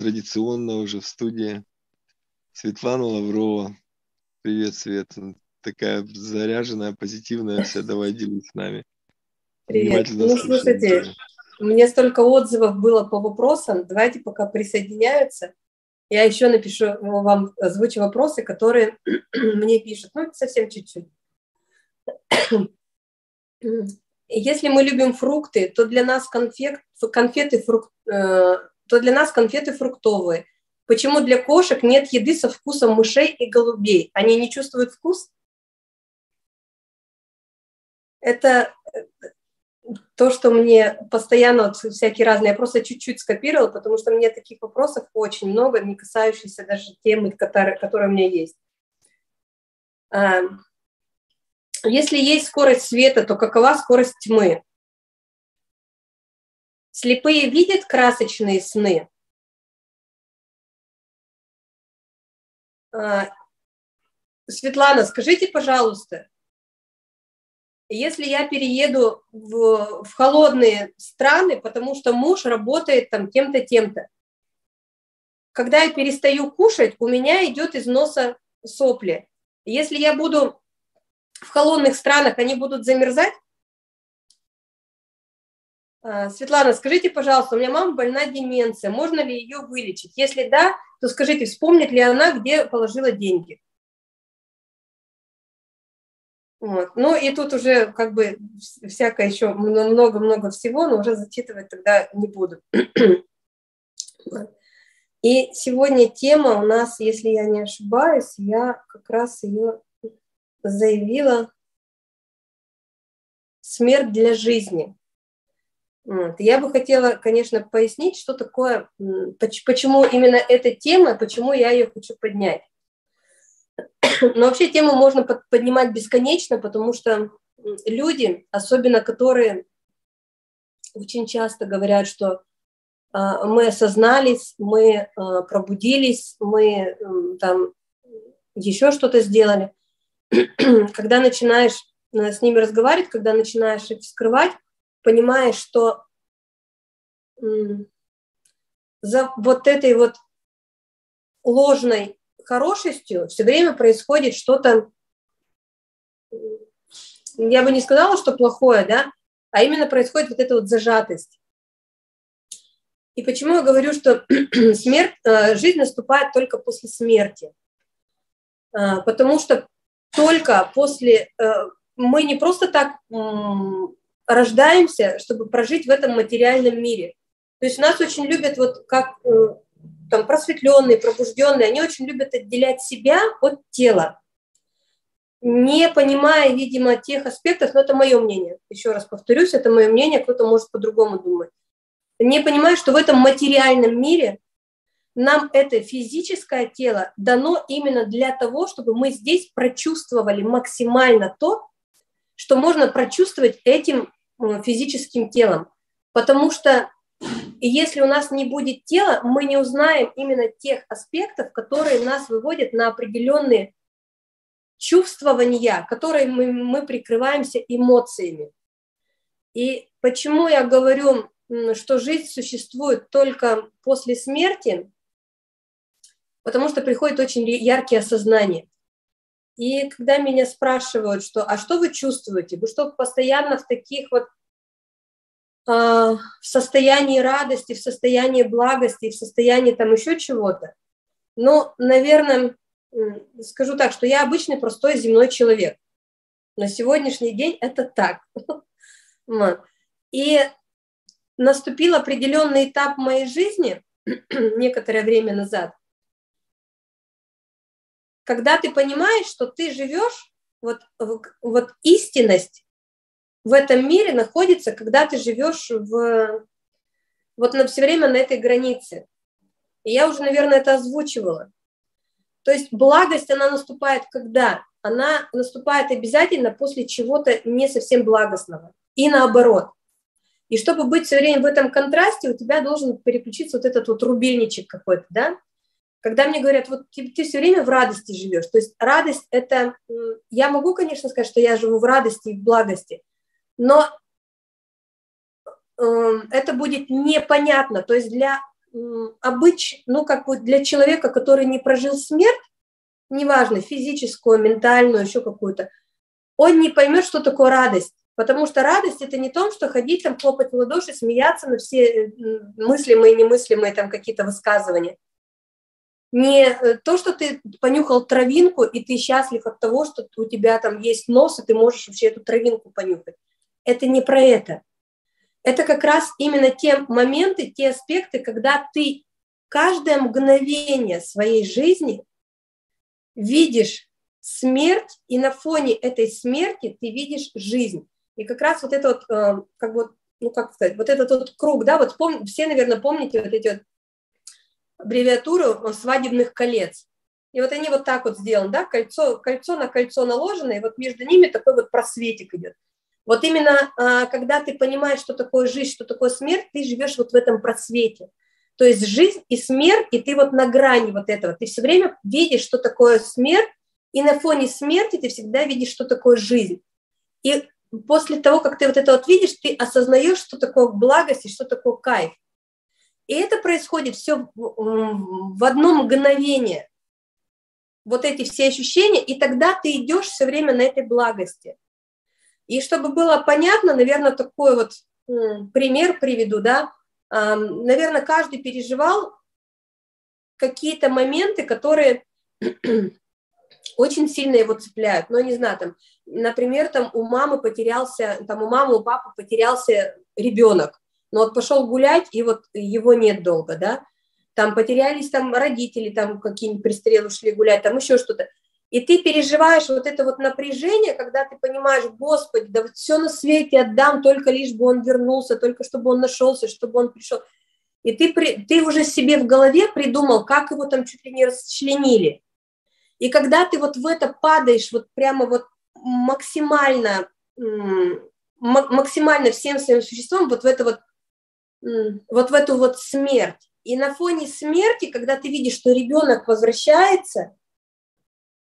традиционно уже в студии Светлана Лаврова. Привет, Свет. Такая заряженная, позитивная вся. Давай делись с нами. Привет. Ну, слушайте, мне столько отзывов было по вопросам. Давайте пока присоединяются. Я еще напишу вам, озвучу вопросы, которые мне пишут. Ну, совсем чуть-чуть. Если мы любим фрукты, то для нас конфет, конфеты, фрук, э, то для нас конфеты фруктовые. Почему для кошек нет еды со вкусом мышей и голубей? Они не чувствуют вкус? Это э, то, что мне постоянно вот всякие разные, я просто чуть-чуть скопировала, потому что мне таких вопросов очень много, не касающихся даже темы, которые, которые у меня есть. Если есть скорость света, то какова скорость тьмы? Слепые видят красочные сны. А, Светлана, скажите, пожалуйста, если я перееду в, в холодные страны, потому что муж работает там тем-то, тем-то, когда я перестаю кушать, у меня идет из носа сопли. Если я буду в холодных странах они будут замерзать? А, Светлана, скажите, пожалуйста, у меня мама больна деменция, можно ли ее вылечить? Если да, то скажите, вспомнит ли она, где положила деньги? Вот. Ну и тут уже как бы всякое еще много-много всего, но уже зачитывать тогда не буду. И сегодня тема у нас, если я не ошибаюсь, я как раз ее заявила смерть для жизни. Вот. Я бы хотела, конечно, пояснить, что такое, почему именно эта тема, почему я ее хочу поднять. Но вообще тему можно поднимать бесконечно, потому что люди, особенно которые очень часто говорят, что а, мы осознались, мы а, пробудились, мы там еще что-то сделали. когда начинаешь э, с ними разговаривать, когда начинаешь их вскрывать, понимаешь, что за вот этой вот ложной хорошестью все время происходит что-то, я бы не сказала, что плохое, да, а именно происходит вот эта вот зажатость. И почему я говорю, что смерть, э, жизнь наступает только после смерти? Э, потому что только после... Э, мы не просто так рождаемся, чтобы прожить в этом материальном мире. То есть нас очень любят, вот как э, там просветленные, пробужденные, они очень любят отделять себя от тела, не понимая, видимо, тех аспектов, но это мое мнение, еще раз повторюсь, это мое мнение, кто-то может по-другому думать, не понимая, что в этом материальном мире нам это физическое тело дано именно для того, чтобы мы здесь прочувствовали максимально то, что можно прочувствовать этим физическим телом. Потому что если у нас не будет тела, мы не узнаем именно тех аспектов, которые нас выводят на определенные чувствования, которые мы, мы прикрываемся эмоциями. И почему я говорю, что жизнь существует только после смерти, потому что приходит очень яркие осознания. И когда меня спрашивают, что, а что вы чувствуете? Вы что, постоянно в таких вот в состоянии радости, в состоянии благости, в состоянии там еще чего-то? Ну, наверное, скажу так, что я обычный простой земной человек. На сегодняшний день это так. И наступил определенный этап моей жизни некоторое время назад, когда ты понимаешь, что ты живешь, вот, вот истинность в этом мире находится, когда ты живешь в, вот на все время на этой границе. И я уже, наверное, это озвучивала. То есть благость, она наступает когда? Она наступает обязательно после чего-то не совсем благостного. И наоборот. И чтобы быть все время в этом контрасте, у тебя должен переключиться вот этот вот рубильничек какой-то, да? когда мне говорят, вот ты, ты все время в радости живешь, то есть радость это, я могу, конечно, сказать, что я живу в радости и в благости, но э, это будет непонятно, то есть для обыч, ну, как бы для человека, который не прожил смерть, неважно, физическую, ментальную, еще какую-то, он не поймет, что такое радость. Потому что радость – это не то, что ходить там, хлопать в ладоши, смеяться на все мыслимые и немыслимые там какие-то высказывания. Не э, то, что ты понюхал травинку, и ты счастлив от того, что у тебя там есть нос, и ты можешь вообще эту травинку понюхать. Это не про это. Это как раз именно те моменты, те аспекты, когда ты каждое мгновение своей жизни видишь смерть, и на фоне этой смерти ты видишь жизнь. И как раз вот это вот, э, как бы, ну как сказать, вот этот вот круг, да, вот пом- все, наверное, помните вот эти вот аббревиатуру свадебных колец. И вот они вот так вот сделаны, да, кольцо, кольцо на кольцо наложено, и вот между ними такой вот просветик идет. Вот именно а, когда ты понимаешь, что такое жизнь, что такое смерть, ты живешь вот в этом просвете. То есть жизнь и смерть, и ты вот на грани вот этого. Ты все время видишь, что такое смерть, и на фоне смерти ты всегда видишь, что такое жизнь. И после того, как ты вот это вот видишь, ты осознаешь, что такое благость и что такое кайф. И это происходит все в одно мгновение. Вот эти все ощущения, и тогда ты идешь все время на этой благости. И чтобы было понятно, наверное, такой вот пример приведу, да, наверное, каждый переживал какие-то моменты, которые очень сильно его цепляют. Но не знаю, там, например, там у мамы потерялся, там у мамы, у папы потерялся ребенок, но вот пошел гулять, и вот его нет долго, да, там потерялись там родители, там какие-нибудь пристрелы шли гулять, там еще что-то. И ты переживаешь вот это вот напряжение, когда ты понимаешь, Господи, да все на свете отдам, только лишь бы он вернулся, только чтобы он нашелся, чтобы он пришел. И ты, ты уже себе в голове придумал, как его там чуть ли не расчленили. И когда ты вот в это падаешь, вот прямо вот максимально, максимально всем своим существом, вот в это вот, вот в эту вот смерть. И на фоне смерти, когда ты видишь, что ребенок возвращается,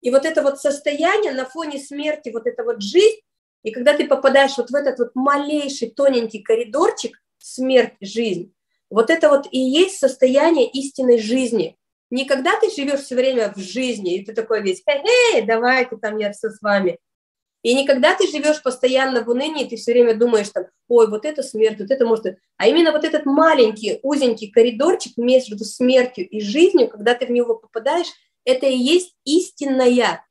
и вот это вот состояние на фоне смерти, вот эта вот жизнь, и когда ты попадаешь вот в этот вот малейший тоненький коридорчик, смерть, жизнь, вот это вот и есть состояние истинной жизни. Не когда ты живешь все время в жизни, и ты такой весь, эй, давайте там я все с вами. И не когда ты живешь постоянно в унынии, ты все время думаешь там, ой, вот это смерть, вот это может... А именно вот этот маленький, узенький коридорчик между смертью и жизнью, когда ты в него попадаешь, это и есть истинная,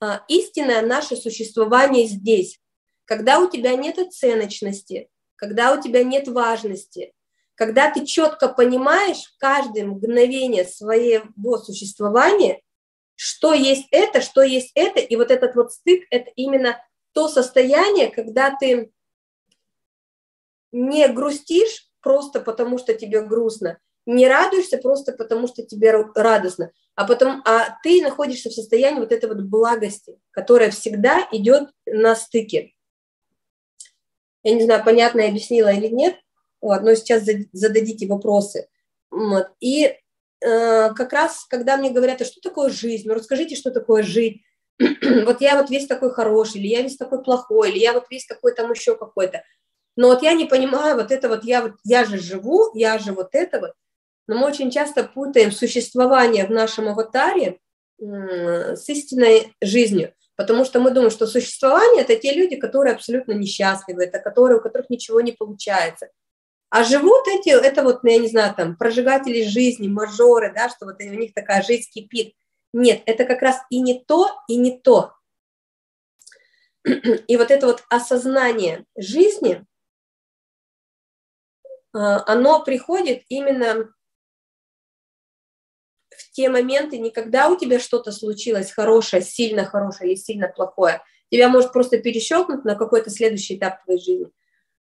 а, истинное наше существование здесь. Когда у тебя нет оценочности, когда у тебя нет важности, когда ты четко понимаешь каждое мгновение своего существования, что есть это, что есть это, и вот этот вот стык – это именно то состояние, когда ты не грустишь просто потому, что тебе грустно, не радуешься просто потому, что тебе радостно, а потом, а ты находишься в состоянии вот этой вот благости, которая всегда идет на стыке. Я не знаю, понятно я объяснила или нет, вот, но сейчас зададите вопросы. Вот. И э, как раз, когда мне говорят, а что такое жизнь, ну расскажите, что такое жить, вот я вот весь такой хороший, или я весь такой плохой, или я вот весь такой там еще какой-то. Но вот я не понимаю, вот это вот я, вот я же живу, я же вот это вот. Но мы очень часто путаем существование в нашем аватаре с истинной жизнью, потому что мы думаем, что существование – это те люди, которые абсолютно несчастливы, это которые, у которых ничего не получается – а живут эти, это вот, ну, я не знаю, там, прожигатели жизни, мажоры, да, что вот у них такая жизнь кипит. Нет, это как раз и не то, и не то. И вот это вот осознание жизни, а, оно приходит именно те моменты, не когда у тебя что-то случилось хорошее, сильно хорошее или сильно плохое, тебя может просто перещелкнуть на какой-то следующий этап твоей жизни.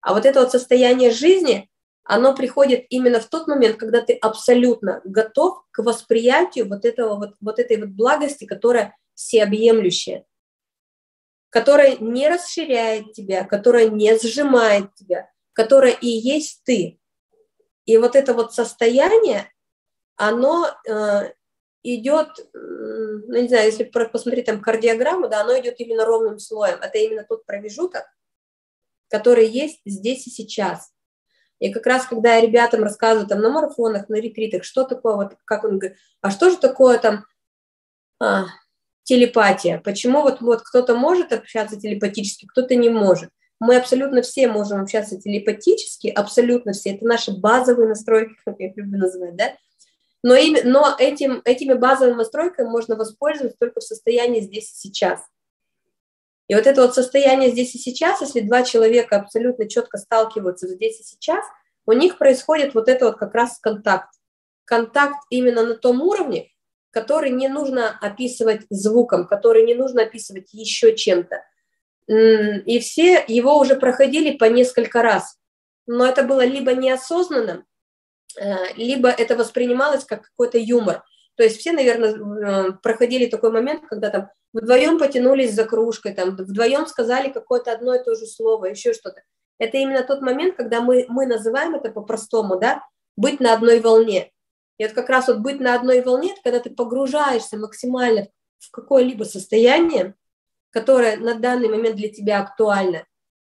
А вот это вот состояние жизни, оно приходит именно в тот момент, когда ты абсолютно готов к восприятию вот, этого, вот, вот этой вот благости, которая всеобъемлющая, которая не расширяет тебя, которая не сжимает тебя, которая и есть ты. И вот это вот состояние, оно э, идет, ну не знаю, если посмотреть там кардиограмму, да, оно идет именно ровным слоем. Это именно тот промежуток, который есть здесь и сейчас. И как раз, когда я ребятам рассказываю там на марафонах, на ретритах, что такое, вот как он говорит, а что же такое там а, телепатия? Почему вот, вот кто-то может общаться телепатически, кто-то не может? Мы абсолютно все можем общаться телепатически, абсолютно все. Это наши базовые настройки, как я люблю называть, да? Но, им, но этим, этими базовыми настройками можно воспользоваться только в состоянии здесь и сейчас. И вот это вот состояние здесь и сейчас, если два человека абсолютно четко сталкиваются здесь и сейчас, у них происходит вот это вот как раз контакт. Контакт именно на том уровне, который не нужно описывать звуком, который не нужно описывать еще чем-то. И все его уже проходили по несколько раз. Но это было либо неосознанным, либо это воспринималось как какой-то юмор. То есть все, наверное, э, проходили такой момент, когда там вдвоем потянулись за кружкой, там вдвоем сказали какое-то одно и то же слово, еще что-то. Это именно тот момент, когда мы, мы называем это по-простому, да, быть на одной волне. И вот как раз вот быть на одной волне, это когда ты погружаешься максимально в какое-либо состояние, которое на данный момент для тебя актуально,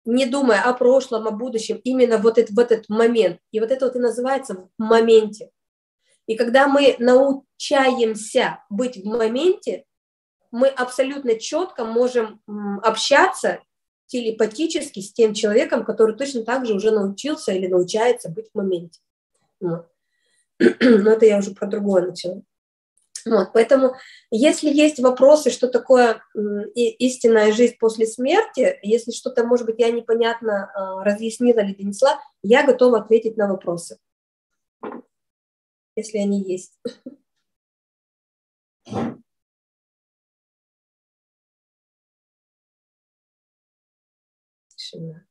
не думая о прошлом, о будущем, именно вот этот, в этот момент. И вот это вот и называется в моменте. И когда мы научаемся быть в моменте, мы абсолютно четко можем общаться телепатически с тем человеком, который точно так же уже научился или научается быть в моменте. Но это я уже про другое начала. Вот, поэтому, если есть вопросы, что такое истинная жизнь после смерти, если что-то, может быть, я непонятно а, разъяснила или донесла, я готова ответить на вопросы, если они есть. Тишина.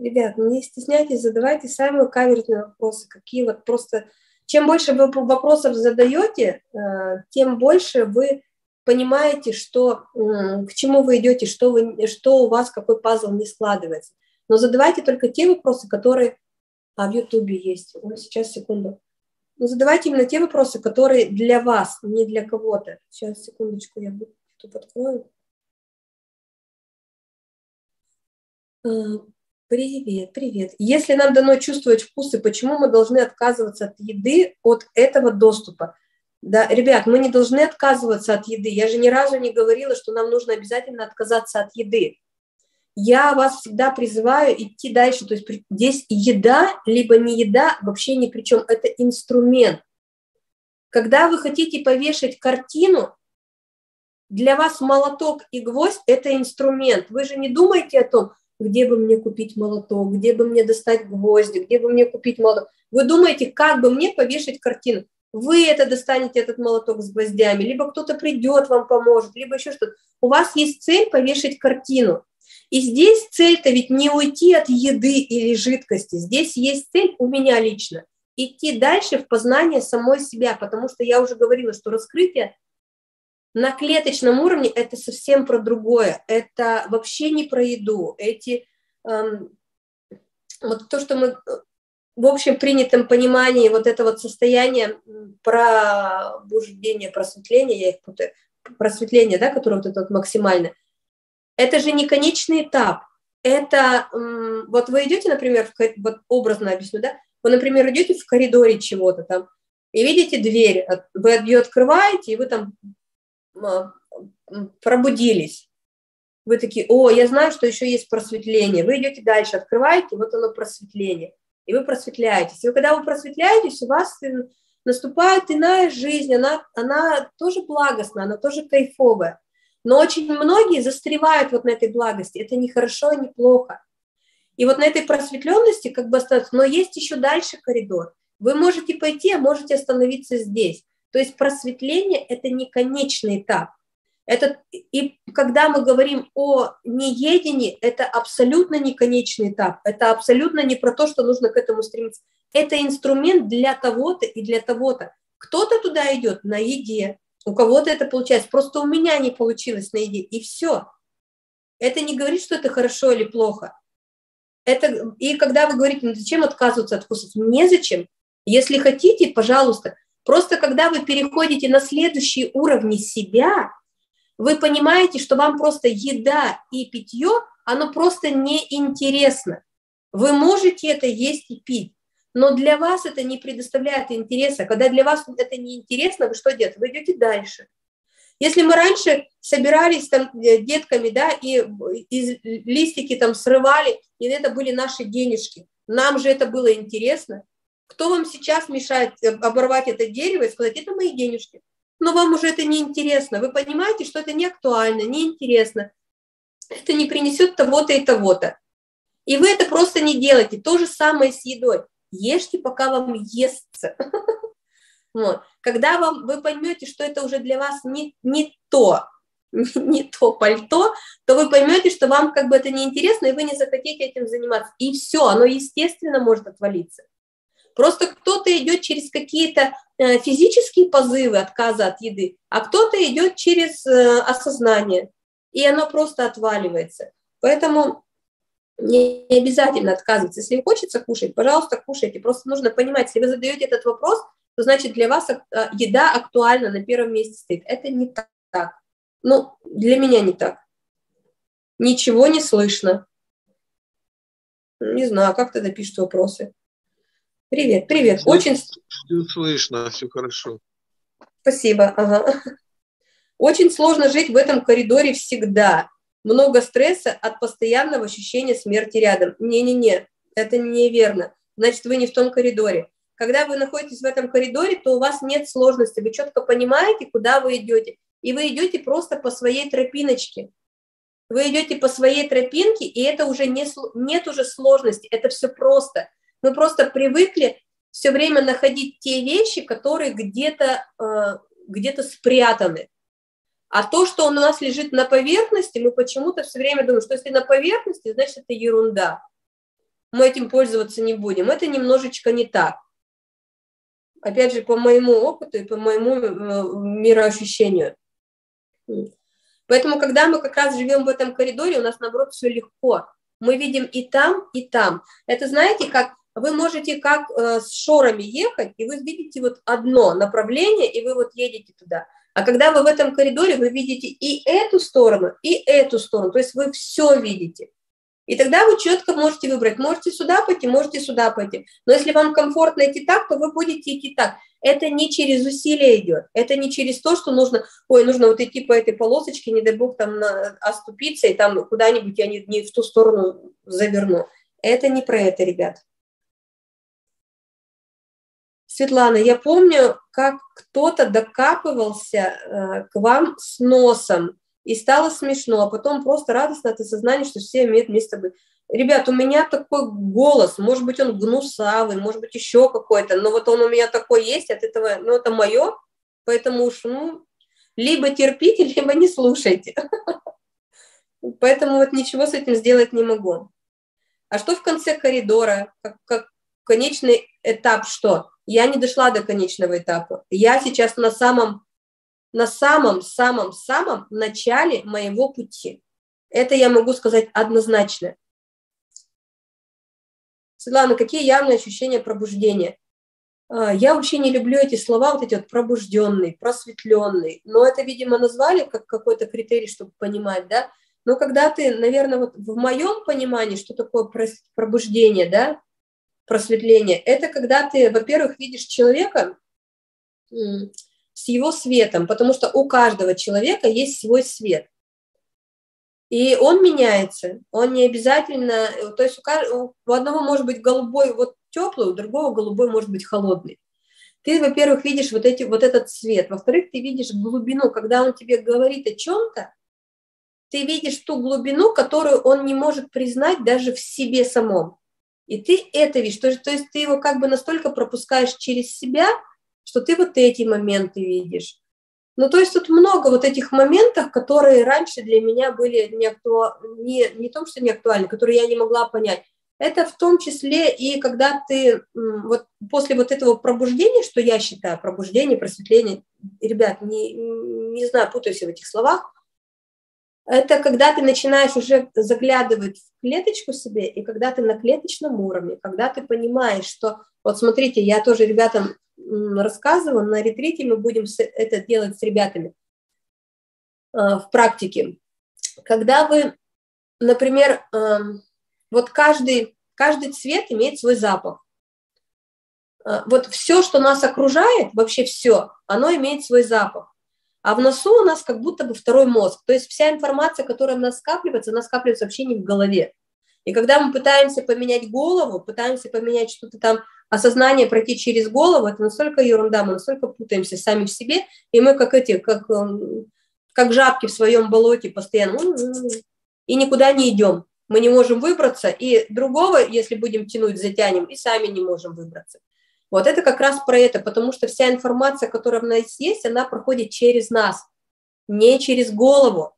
Ребят, не стесняйтесь, задавайте самые каверзные вопросы, какие вот просто... Чем больше вы вопросов задаете, э, тем больше вы понимаете, что, к чему вы идете, что, вы, что у вас, какой пазл не складывается. Но задавайте только те вопросы, которые... А, в Ютубе есть. Ой, сейчас, секунду. Но задавайте именно те вопросы, которые для вас, не для кого-то. Сейчас, секундочку, я YouTube открою. Привет, привет. Если нам дано чувствовать вкусы, почему мы должны отказываться от еды, от этого доступа? Да, ребят, мы не должны отказываться от еды. Я же ни разу не говорила, что нам нужно обязательно отказаться от еды. Я вас всегда призываю идти дальше. То есть здесь еда, либо не еда, вообще ни при чем. Это инструмент. Когда вы хотите повешать картину, для вас молоток и гвоздь – это инструмент. Вы же не думаете о том, где бы мне купить молоток, где бы мне достать гвозди, где бы мне купить молоток. Вы думаете, как бы мне повешать картину? Вы это достанете, этот молоток с гвоздями, либо кто-то придет, вам поможет, либо еще что-то. У вас есть цель повешать картину. И здесь цель-то ведь не уйти от еды или жидкости. Здесь есть цель у меня лично. Идти дальше в познание самой себя, потому что я уже говорила, что раскрытие на клеточном уровне это совсем про другое. Это вообще не про еду. Эти, эм, вот то, что мы в общем принятом понимании вот это вот состояние пробуждения, просветления, я их путаю, просветление, да, которое вот это вот максимально, это же не конечный этап. Это, вот вы идете, например, в, вот образно объясню, да, вы, например, идете в коридоре чего-то там, и видите дверь, вы ее открываете, и вы там пробудились. Вы такие, о, я знаю, что еще есть просветление. Вы идете дальше, открываете, вот оно просветление. И вы просветляетесь. И когда вы просветляетесь, у вас э, наступает иная жизнь, она, она тоже благостная, она тоже кайфовая. Но очень многие застревают вот на этой благости. Это не хорошо, не плохо. И вот на этой просветленности как бы остаться. Но есть еще дальше коридор. Вы можете пойти, а можете остановиться здесь. То есть просветление – это не конечный этап. Это, и когда мы говорим о неедении, это абсолютно не конечный этап. Это абсолютно не про то, что нужно к этому стремиться. Это инструмент для того-то и для того-то. Кто-то туда идет на еде, у кого-то это получается. Просто у меня не получилось на еде, и все. Это не говорит, что это хорошо или плохо. Это, и когда вы говорите, ну зачем отказываться от вкусов? Незачем. Если хотите, пожалуйста, Просто когда вы переходите на следующие уровни себя, вы понимаете, что вам просто еда и питье оно просто неинтересно. Вы можете это есть и пить, но для вас это не предоставляет интереса. Когда для вас это не интересно, вы что делаете? Вы идете дальше. Если мы раньше собирались там э, детками, да, и из листики там срывали, и это были наши денежки, нам же это было интересно. Кто вам сейчас мешает э, оборвать это дерево и сказать, это мои денежки? Но вам уже это не интересно. Вы понимаете, что это не актуально, не интересно. Это не принесет того-то и того-то. И вы это просто не делаете. То же самое с едой. Ешьте, пока вам естся. Вот. Когда вам, вы поймете, что это уже для вас не, не то, не то пальто, то вы поймете, что вам как бы это неинтересно, и вы не захотите этим заниматься. И все, оно естественно может отвалиться. Просто кто-то идет через какие-то э, физические позывы отказа от еды, а кто-то идет через э, осознание, и оно просто отваливается. Поэтому не обязательно отказываться. Если хочется кушать, пожалуйста, кушайте. Просто нужно понимать, если вы задаете этот вопрос, то значит для вас э, еда актуальна, на первом месте стоит. Это не так. Ну, для меня не так. Ничего не слышно. Не знаю, как тогда пишут вопросы. Привет, привет. Очень... Все слышно, все хорошо. Спасибо. Ага. Очень сложно жить в этом коридоре всегда. Много стресса от постоянного ощущения смерти рядом. Не-не-не, это неверно. Значит, вы не в том коридоре. Когда вы находитесь в этом коридоре, то у вас нет сложности, вы четко понимаете, куда вы идете. И вы идете просто по своей тропиночке. Вы идете по своей тропинке, и это уже не, нет уже сложности, это все просто. Мы просто привыкли все время находить те вещи, которые где-то э, где спрятаны. А то, что он у нас лежит на поверхности, мы почему-то все время думаем, что если на поверхности, значит это ерунда. Мы этим пользоваться не будем. Это немножечко не так опять же, по моему опыту и по моему э, мироощущению. Поэтому, когда мы как раз живем в этом коридоре, у нас, наоборот, все легко. Мы видим и там, и там. Это, знаете, как вы можете как э, с шорами ехать, и вы видите вот одно направление, и вы вот едете туда. А когда вы в этом коридоре, вы видите и эту сторону, и эту сторону. То есть вы все видите. И тогда вы четко можете выбрать, можете сюда пойти, можете сюда пойти. Но если вам комфортно идти так, то вы будете идти так. Это не через усилие идет, это не через то, что нужно, ой, нужно вот идти по этой полосочке, не дай бог там на, оступиться, и там куда-нибудь я не, не в ту сторону заверну. Это не про это, ребят. Светлана, я помню, как кто-то докапывался э, к вам с носом, и стало смешно, а потом просто радостно от осознания, что все имеют место быть. Ребят, у меня такой голос, может быть, он гнусавый, может быть, еще какой-то, но вот он у меня такой есть, от этого, ну, это мое, поэтому уж, ну, либо терпите, либо не слушайте. Поэтому вот ничего с этим сделать не могу. А что в конце коридора? Как, как конечный этап что? Я не дошла до конечного этапа. Я сейчас на самом на самом-самом-самом начале моего пути. Это я могу сказать однозначно. Светлана, какие явные ощущения пробуждения? А, я вообще не люблю эти слова, вот эти вот пробужденный, просветленный, но это, видимо, назвали как какой-то критерий, чтобы понимать, да. Но когда ты, наверное, вот в моем понимании, что такое пробуждение, да, просветление, это когда ты, во-первых, видишь человека, с его светом, потому что у каждого человека есть свой свет. И он меняется, он не обязательно, то есть у, каждого, у одного может быть голубой вот теплый, у другого голубой может быть холодный. Ты, во-первых, видишь вот, эти, вот этот цвет, во-вторых, ты видишь глубину, когда он тебе говорит о чем-то, ты видишь ту глубину, которую он не может признать даже в себе самом. И ты это видишь, то то есть ты его как бы настолько пропускаешь через себя – что ты вот эти моменты видишь. Ну, то есть тут много вот этих моментов, которые раньше для меня были не, акту... не, не том, что не актуальны, которые я не могла понять. Это в том числе и когда ты вот после вот этого пробуждения, что я считаю, пробуждение, просветление, ребят, не, не знаю, путаюсь в этих словах, это когда ты начинаешь уже заглядывать в клеточку себе, и когда ты на клеточном уровне, когда ты понимаешь, что, вот смотрите, я тоже ребятам рассказывала, на ретрите мы будем это делать с ребятами а, в практике. Когда вы например, эм, вот каждый, каждый цвет имеет свой запах. Э, вот все, что нас окружает, вообще все, оно имеет свой запах. А в носу у нас как будто бы второй мозг. То есть вся информация, которая у нас скапливается, она скапливается вообще не в голове. И когда мы пытаемся поменять голову, пытаемся поменять что-то там, осознание пройти через голову, это настолько ерунда, мы настолько путаемся сами в себе, и мы как эти, как, эм, как жабки в своем болоте постоянно, и никуда не идем. Мы не можем выбраться, и другого, если будем тянуть, затянем, и сами не можем выбраться. Вот это как раз про это, потому что вся информация, которая у нас есть, она проходит через нас, не через голову.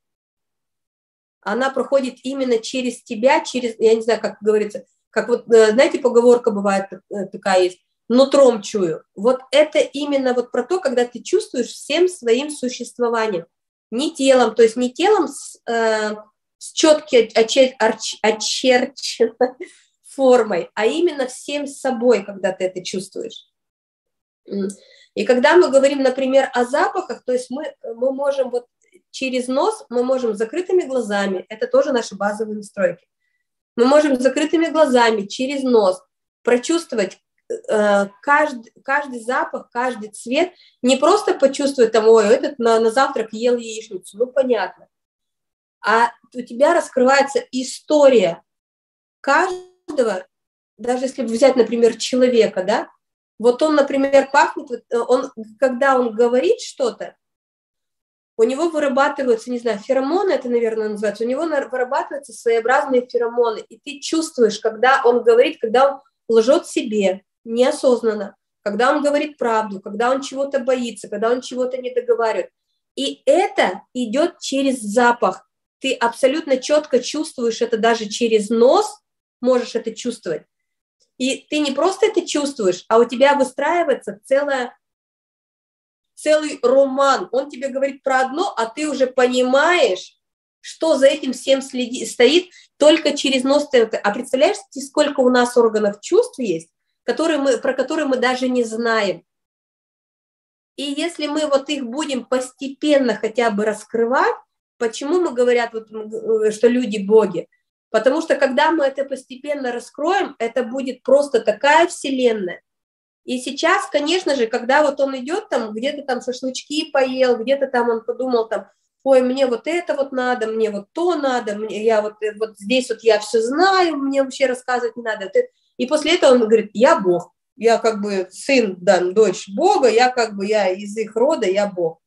Она проходит именно через тебя, через, я не знаю, как говорится, как вот, э, знаете, поговорка бывает э, такая есть, нутром чую. Вот это именно вот про то, когда ты чувствуешь всем своим существованием. Не телом, то есть не телом с, э, с четкой очер, очерченной формой, а именно всем собой, когда ты это чувствуешь. И когда мы говорим, например, о запахах, то есть мы, мы можем вот через нос, мы можем закрытыми глазами, это тоже наши базовые настройки, мы можем закрытыми глазами через нос прочувствовать э, каждый, каждый запах, каждый цвет, не просто почувствовать там, ой, этот на, на завтрак ел яичницу, ну понятно, а у тебя раскрывается история каждого каждого, даже если взять, например, человека, да, вот он, например, пахнет, э, он, когда он говорит что-то, у него вырабатываются, не знаю, феромоны, это, наверное, называется, у него вырабатываются своеобразные феромоны, и ты чувствуешь, когда он говорит, когда он лжет себе неосознанно, когда он говорит правду, когда он чего-то боится, когда он чего-то не договаривает. И это идет через запах. Ты абсолютно четко чувствуешь это даже через нос, можешь это чувствовать. И ты не просто это чувствуешь, а у тебя выстраивается целая, целый роман. Он тебе говорит про одно, а ты уже понимаешь, что за этим всем следи, стоит только через нос. А представляешь, сколько у нас органов чувств есть, которые мы, про которые мы даже не знаем. И если мы вот их будем постепенно хотя бы раскрывать, почему мы говорят, вот, что люди боги? Потому что когда мы это постепенно раскроем, это будет просто такая вселенная. И сейчас, конечно же, когда вот он идет там, где-то там шашлычки поел, где-то там он подумал там, ой, мне вот это вот надо, мне вот то надо, мне, я вот, э, вот здесь вот я все знаю, мне вообще рассказывать не надо. И после этого он говорит, я Бог, я как бы сын, да, дочь Бога, я как бы, я из их рода, я Бог.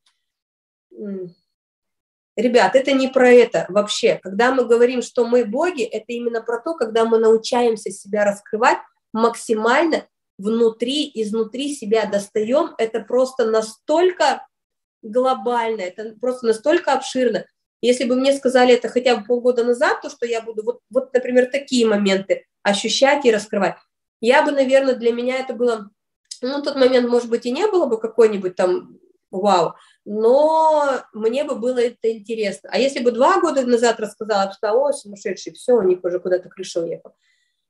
Ребят, это не про это вообще. Когда мы говорим, что мы боги, это именно про то, когда мы научаемся себя раскрывать максимально внутри, изнутри себя достаем. Это просто настолько глобально, это просто настолько обширно. Если бы мне сказали это хотя бы полгода назад, то что я буду вот, вот, например, такие моменты ощущать и раскрывать, я бы, наверное, для меня это было, ну, тот момент, может быть, и не было бы какой-нибудь там вау, но мне бы было это интересно. А если бы два года назад рассказала, сказала, о, сумасшедший, все, у них уже куда-то крыша уехала.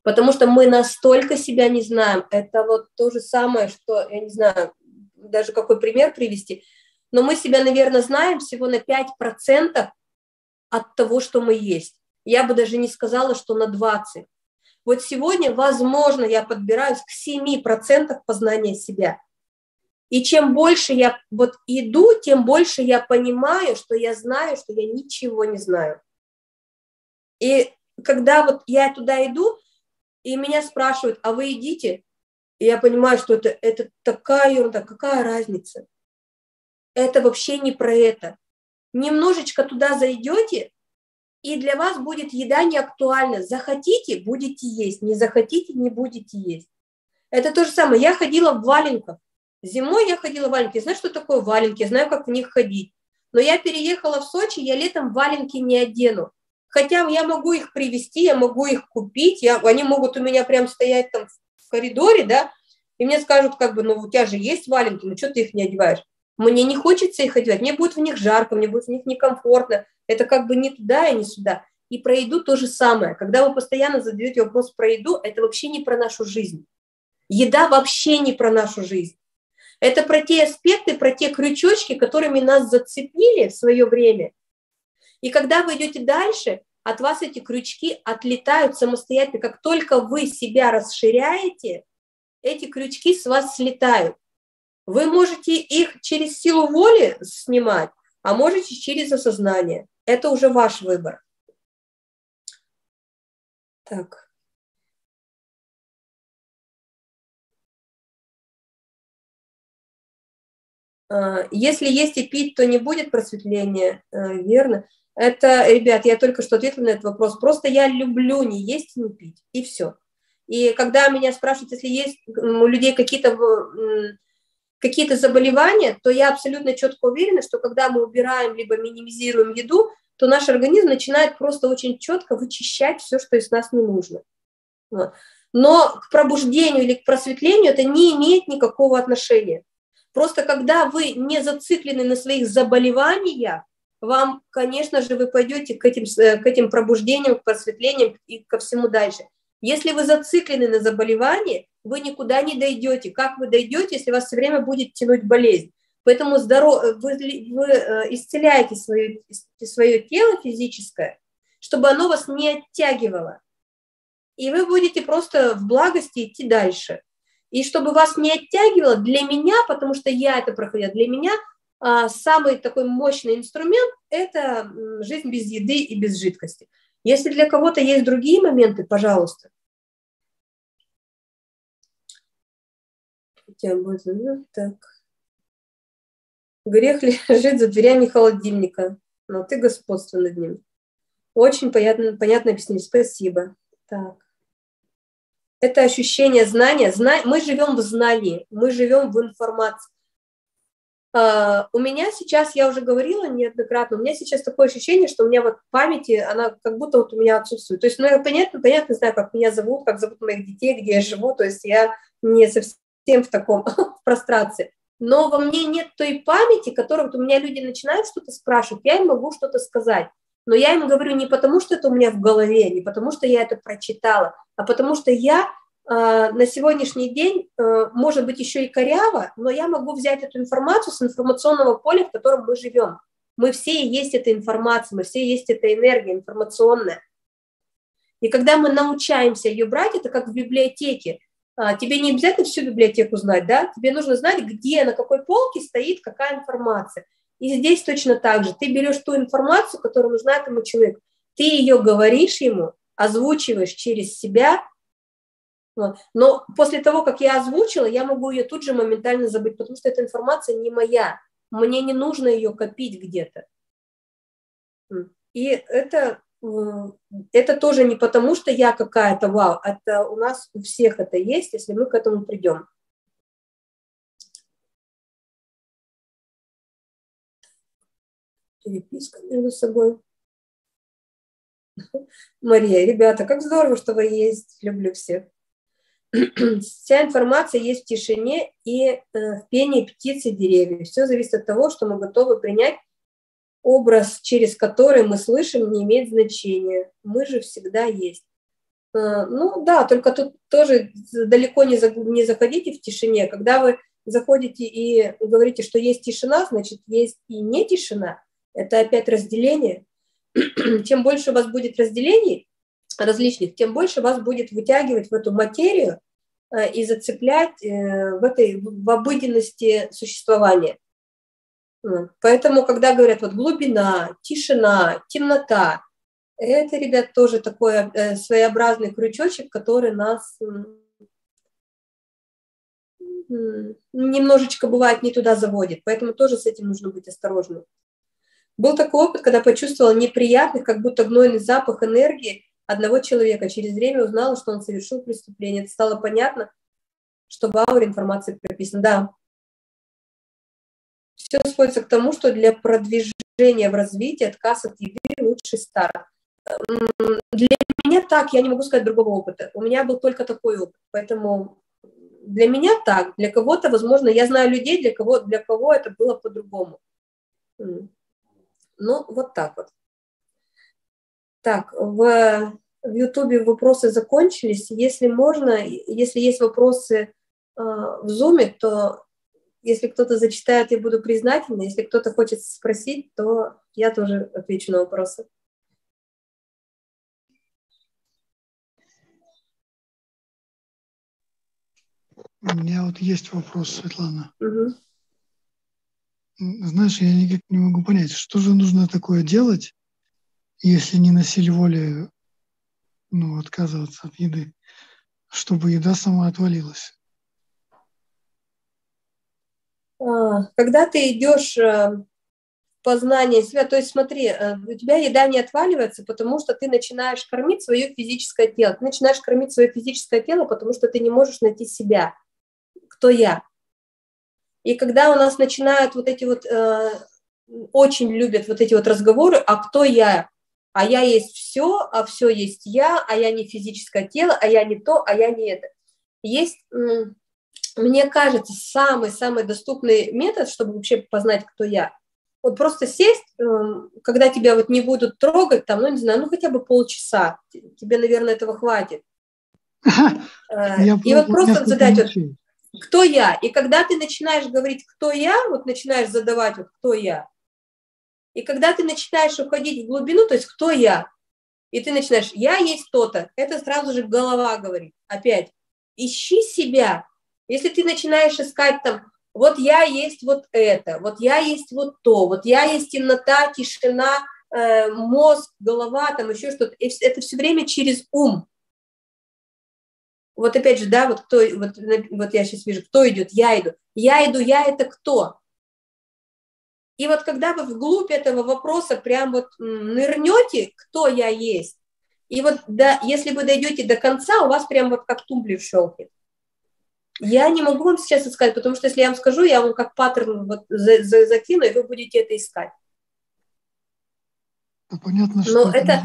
Потому что мы настолько себя не знаем. Это вот то же самое, что, я не знаю, даже какой пример привести, но мы себя, наверное, знаем всего на 5% от того, что мы есть. Я бы даже не сказала, что на 20%. Вот сегодня, возможно, я подбираюсь к 7% познания себя. И чем больше я вот иду, тем больше я понимаю, что я знаю, что я ничего не знаю. И когда вот я туда иду, и меня спрашивают, а вы идите? И я понимаю, что это, это такая ерунда, какая разница? Это вообще не про это. Немножечко туда зайдете, и для вас будет еда не актуальна. Захотите, будете есть, не захотите, не будете есть. Это то же самое. Я ходила в валенках. Зимой я ходила в валенки. Знаю, что такое валенки, знаю, как в них ходить. Но я переехала в Сочи, я летом валенки не одену. Хотя я могу их привезти, я могу их купить, я, они могут у меня прям стоять там в коридоре, да, и мне скажут, как бы, ну, у тебя же есть валенки, ну, что ты их не одеваешь? Мне не хочется их одевать, мне будет в них жарко, мне будет в них некомфортно, это как бы не туда и не сюда. И про еду то же самое. Когда вы постоянно задаете вопрос про еду, это вообще не про нашу жизнь. Еда вообще не про нашу жизнь. Это про те аспекты, про те крючочки, которыми нас зацепили в свое время. И когда вы идете дальше, от вас эти крючки отлетают самостоятельно. Как только вы себя расширяете, эти крючки с вас слетают. Вы можете их через силу воли снимать, а можете через осознание. Это уже ваш выбор. Так. Если есть и пить, то не будет просветления, э, верно? Это, ребят, я только что ответила на этот вопрос. Просто я люблю не есть и не пить, и все. И когда меня спрашивают, если есть у людей какие-то какие-то заболевания, то я абсолютно четко уверена, что когда мы убираем либо минимизируем еду, то наш организм начинает просто очень четко вычищать все, что из нас не нужно. Но к пробуждению или к просветлению это не имеет никакого отношения. Просто когда вы не зациклены на своих заболеваниях, вам, конечно же, вы пойдете к этим, э, к этим пробуждениям, к просветлениям и ко всему дальше. Если вы зациклены на заболевании, вы никуда не дойдете. Как вы дойдете, если вас все время будет тянуть болезнь? Поэтому здоров... вы, вы э, исцеляете свое, свое тело физическое, чтобы оно вас не оттягивало. И вы будете просто в благости идти дальше. И чтобы вас не оттягивало, для меня, потому что я это проходила, для меня а, самый такой мощный инструмент – это жизнь без еды и без жидкости. Если для кого-то есть другие моменты, пожалуйста. Ну, так. Грех лежит за дверями холодильника, но ты господство над ним. Очень понятно, понятно объяснили. Спасибо. Так. Это ощущение знания. Зна... Мы живем в знании, мы живем в информации. Uh, у меня сейчас, я уже говорила неоднократно, у меня сейчас такое ощущение, что у меня вот памяти, она как будто вот у меня отсутствует. То есть, ну, я понятно, понятно знаю, как меня зовут, как зовут моих детей, где я живу, то есть я не совсем в таком прострации. Но во мне нет той памяти, которую вот у меня люди начинают что-то спрашивать, я им могу что-то сказать. Но я им говорю не потому, что это у меня в голове, не потому, что я это прочитала, а потому что я а, на сегодняшний день, э, может быть, еще и коряво, но я могу взять эту информацию с информационного поля, в котором мы живем. Мы все есть эта информация, мы все есть эта энергия информационная. И когда мы научаемся ее брать, это как в библиотеке. А, тебе не обязательно всю библиотеку знать, да? Тебе нужно знать, где, на какой полке стоит какая информация. И здесь точно так же. Ты берешь ту информацию, которая нужна этому человеку, ты ее говоришь ему, озвучиваешь через себя, но после того, как я озвучила, я могу ее тут же моментально забыть, потому что эта информация не моя. Мне не нужно ее копить где-то. И это, это тоже не потому, что я какая-то вау, это у нас у всех это есть, если мы к этому придем. Переписка между собой. Мария, ребята, как здорово, что вы есть. Люблю всех. Вся информация есть в тишине и э, в пении птиц и деревьев. Все зависит от того, что мы готовы принять. Образ, через который мы слышим, не имеет значения. Мы же всегда есть. Э, ну да, только тут тоже далеко не заходите в тишине. Когда вы заходите и говорите, что есть тишина, значит, есть и не тишина. Это опять разделение. Чем больше у вас будет разделений, различных, тем больше вас будет вытягивать в эту материю э, и зацеплять э, в этой в обыденности существования. Поэтому, когда говорят вот глубина, тишина, темнота, это, ребят, тоже такой э, своеобразный крючочек, который нас немножечко бывает не туда заводит. Поэтому тоже с этим нужно быть осторожным. Был такой опыт, когда почувствовала неприятный, как будто гнойный запах энергии одного человека. Через время узнала, что он совершил преступление. Это стало понятно, что в ауре информация прописана. Да. Все сводится к тому, что для продвижения в развитии отказ от еды лучший старт. Для меня так, я не могу сказать другого опыта. У меня был только такой опыт. Поэтому для меня так, для кого-то, возможно, я знаю людей, для кого, для кого это было по-другому. Ну, вот так вот. Так, в, в YouTube вопросы закончились. Если можно, если есть вопросы э, в Зуме, то если кто-то зачитает, я буду признательна. Если кто-то хочет спросить, то я тоже отвечу на вопросы. У меня вот есть вопрос, Светлана. Угу. Знаешь, я никак не могу понять, что же нужно такое делать, если не на силе воли ну, отказываться от еды, чтобы еда сама отвалилась. А, когда ты идешь э, познание себя, то есть смотри, э, у тебя еда не отваливается, потому что ты начинаешь кормить свое физическое тело. Ты начинаешь кормить свое физическое тело, потому что ты не можешь найти себя. Кто я? И когда у нас начинают вот эти вот, э, очень любят вот эти вот разговоры, а кто я? а я есть все, а все есть я, а я не физическое тело, а я не то, а я не это. Есть, мне кажется, самый-самый доступный метод, чтобы вообще познать, кто я. Вот просто сесть, эм, когда тебя вот не будут трогать, там, ну, не знаю, ну, хотя бы полчаса, тебе, наверное, этого хватит. Э, и вот просто задать, вот, кто я? И когда ты начинаешь говорить, кто я, вот начинаешь задавать, вот, кто я, и когда ты начинаешь уходить в глубину, то есть кто я, и ты начинаешь, я есть то-то, это сразу же голова говорит. Опять, ищи себя. Если ты начинаешь искать там, вот я есть вот это, вот я есть вот то, вот я есть темнота, тишина, э, мозг, голова, там еще что-то, это все время через ум. Вот опять же, да, вот кто, вот, вот я сейчас вижу, кто идет, я иду. Я иду, я это кто? И вот когда вы вглубь этого вопроса прям вот нырнете, кто я есть, и вот да, если вы дойдете до конца, у вас прям вот как тумблер щелкнет. Я не могу вам сейчас сказать, потому что если я вам скажу, я вам как паттерн вот за, за, закину, и вы будете это искать. Ну, понятно, что Но это,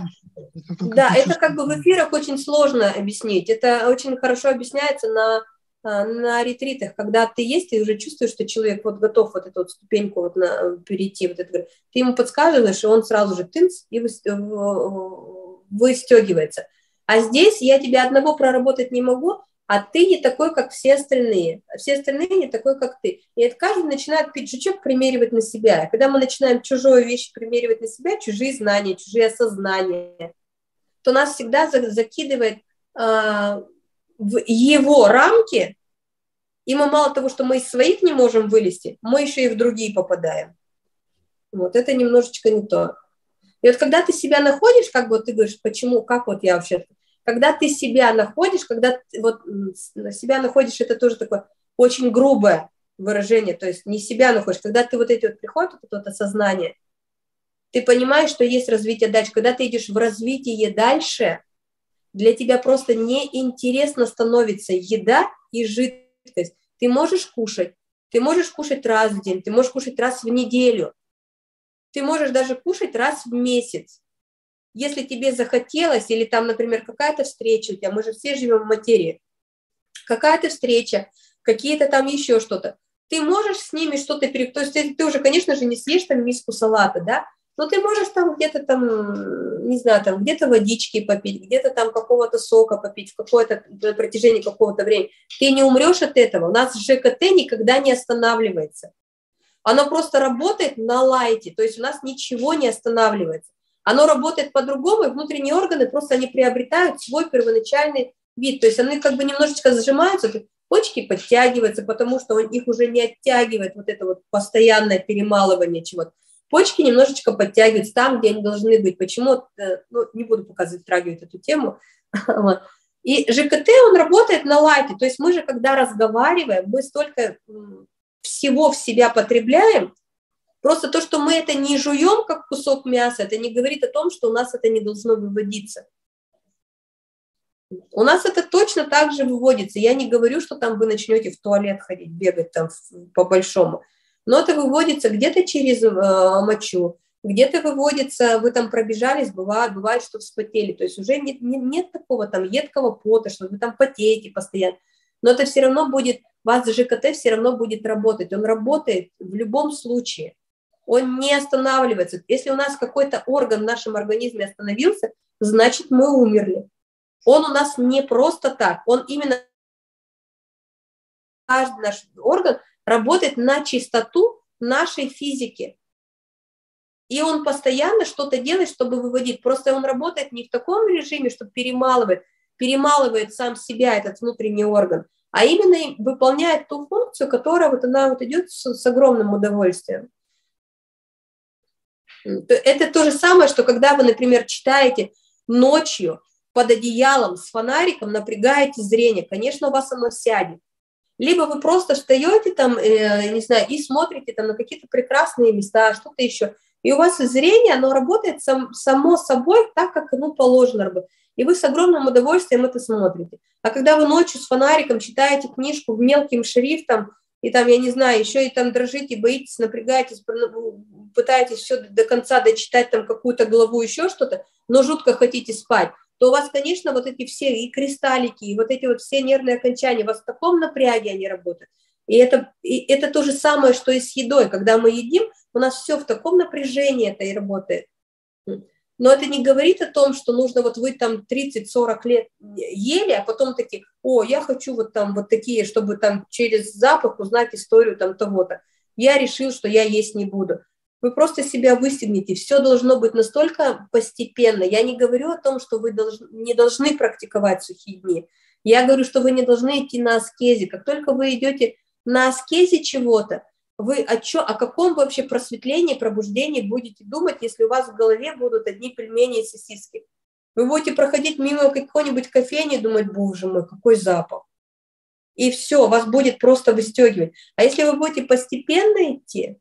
это да, это как бы в эфирах очень сложно объяснить. Это очень хорошо объясняется на а, на ретритах, когда ты есть, ты уже чувствуешь, что человек вот готов вот эту вот ступеньку вот на, перейти, вот это, ты ему подсказываешь, и он сразу же тынц и выстегивается. А здесь я тебя одного проработать не могу, а ты не такой, как все остальные. Все остальные не такой, как ты. И это каждый начинает пиджачок примеривать на себя. И когда мы начинаем чужую вещь примеривать на себя, чужие знания, чужие осознания, то нас всегда закидывает а, в его рамки, и мы мало того, что мы из своих не можем вылезти, мы еще и в другие попадаем. Вот это немножечко не то. И вот когда ты себя находишь, как бы ты говоришь, почему, как вот я вообще, когда ты себя находишь, когда вот себя находишь, это тоже такое очень грубое выражение, то есть не себя находишь, когда ты вот эти вот приходят, вот это вот осознание, ты понимаешь, что есть развитие дальше. Когда ты идешь в развитие дальше, для тебя просто неинтересно становится еда и жидкость. Ты можешь кушать, ты можешь кушать раз в день, ты можешь кушать раз в неделю, ты можешь даже кушать раз в месяц. Если тебе захотелось, или там, например, какая-то встреча у тебя, мы же все живем в материи, какая-то встреча, какие-то там еще что-то, ты можешь с ними что-то перек... То есть ты уже, конечно же, не съешь там миску салата, да, но ты можешь там где-то там, не знаю, там где-то водички попить, где-то там какого-то сока попить в какое-то на протяжении какого-то времени. Ты не умрешь от этого. У нас ЖКТ никогда не останавливается. Оно просто работает на лайте, то есть у нас ничего не останавливается. Оно работает по-другому, и внутренние органы просто они приобретают свой первоначальный вид. То есть они как бы немножечко зажимаются, почки подтягиваются, потому что их уже не оттягивает вот это вот постоянное перемалывание чего-то почки немножечко подтягиваются там, где они должны быть. Почему? Э, ну, не буду показывать, трагивать эту тему. И ЖКТ, он работает на лайте. То есть мы же, когда разговариваем, мы столько всего в себя потребляем, просто то, что мы это не жуем, как кусок мяса, это не говорит о том, что у нас это не должно выводиться. У нас это точно так же выводится. Я не говорю, что там вы начнете в туалет ходить, бегать там по-большому. Но это выводится где-то через э, мочу, где-то выводится, вы там пробежались, бывает, бывает, что вспотели, то есть уже нет, нет, нет такого там едкого пота, что вы там потеете постоянно, но это все равно будет, вас ЖКТ все равно будет работать, он работает в любом случае, он не останавливается. Если у нас какой-то орган в нашем организме остановился, значит мы умерли. Он у нас не просто так, он именно каждый наш орган работает на чистоту нашей физики. И он постоянно что-то делает, чтобы выводить. Просто он работает не в таком режиме, чтобы перемалывать, перемалывает сам себя, этот внутренний орган, а именно выполняет ту функцию, которая вот она вот идет с, с огромным удовольствием. Это то же самое, что когда вы, например, читаете ночью под одеялом с фонариком, напрягаете зрение, конечно, у вас оно сядет. Либо вы просто встаете там, э, не знаю, и смотрите там на какие-то прекрасные места, что-то еще. И у вас зрение, оно работает сам, само собой так, как оно положено работать. И вы с огромным удовольствием это смотрите. А когда вы ночью с фонариком читаете книжку в мелким шрифтом, и там, я не знаю, еще и там дрожите, боитесь, напрягаетесь, пытаетесь все до конца дочитать там какую-то главу, еще что-то, но жутко хотите спать, то у вас, конечно, вот эти все и кристаллики, и вот эти вот все нервные окончания, у вас в таком напряге они работают. И это, и это то же самое, что и с едой. Когда мы едим, у нас все в таком напряжении это и работает. Но это не говорит о том, что нужно вот вы там 30-40 лет ели, а потом такие, о, я хочу вот там вот такие, чтобы там через запах узнать историю там того-то. Я решил, что я есть не буду. Вы просто себя выстегните. Все должно быть настолько постепенно. Я не говорю о том, что вы должны, не должны практиковать сухие дни. Я говорю, что вы не должны идти на аскезе. Как только вы идете на аскезе чего-то, вы о, чё, о каком вообще просветлении, пробуждении будете думать, если у вас в голове будут одни пельмени и сосиски? Вы будете проходить мимо какой-нибудь кофейни и думать, боже мой, какой запах. И все, вас будет просто выстегивать. А если вы будете постепенно идти,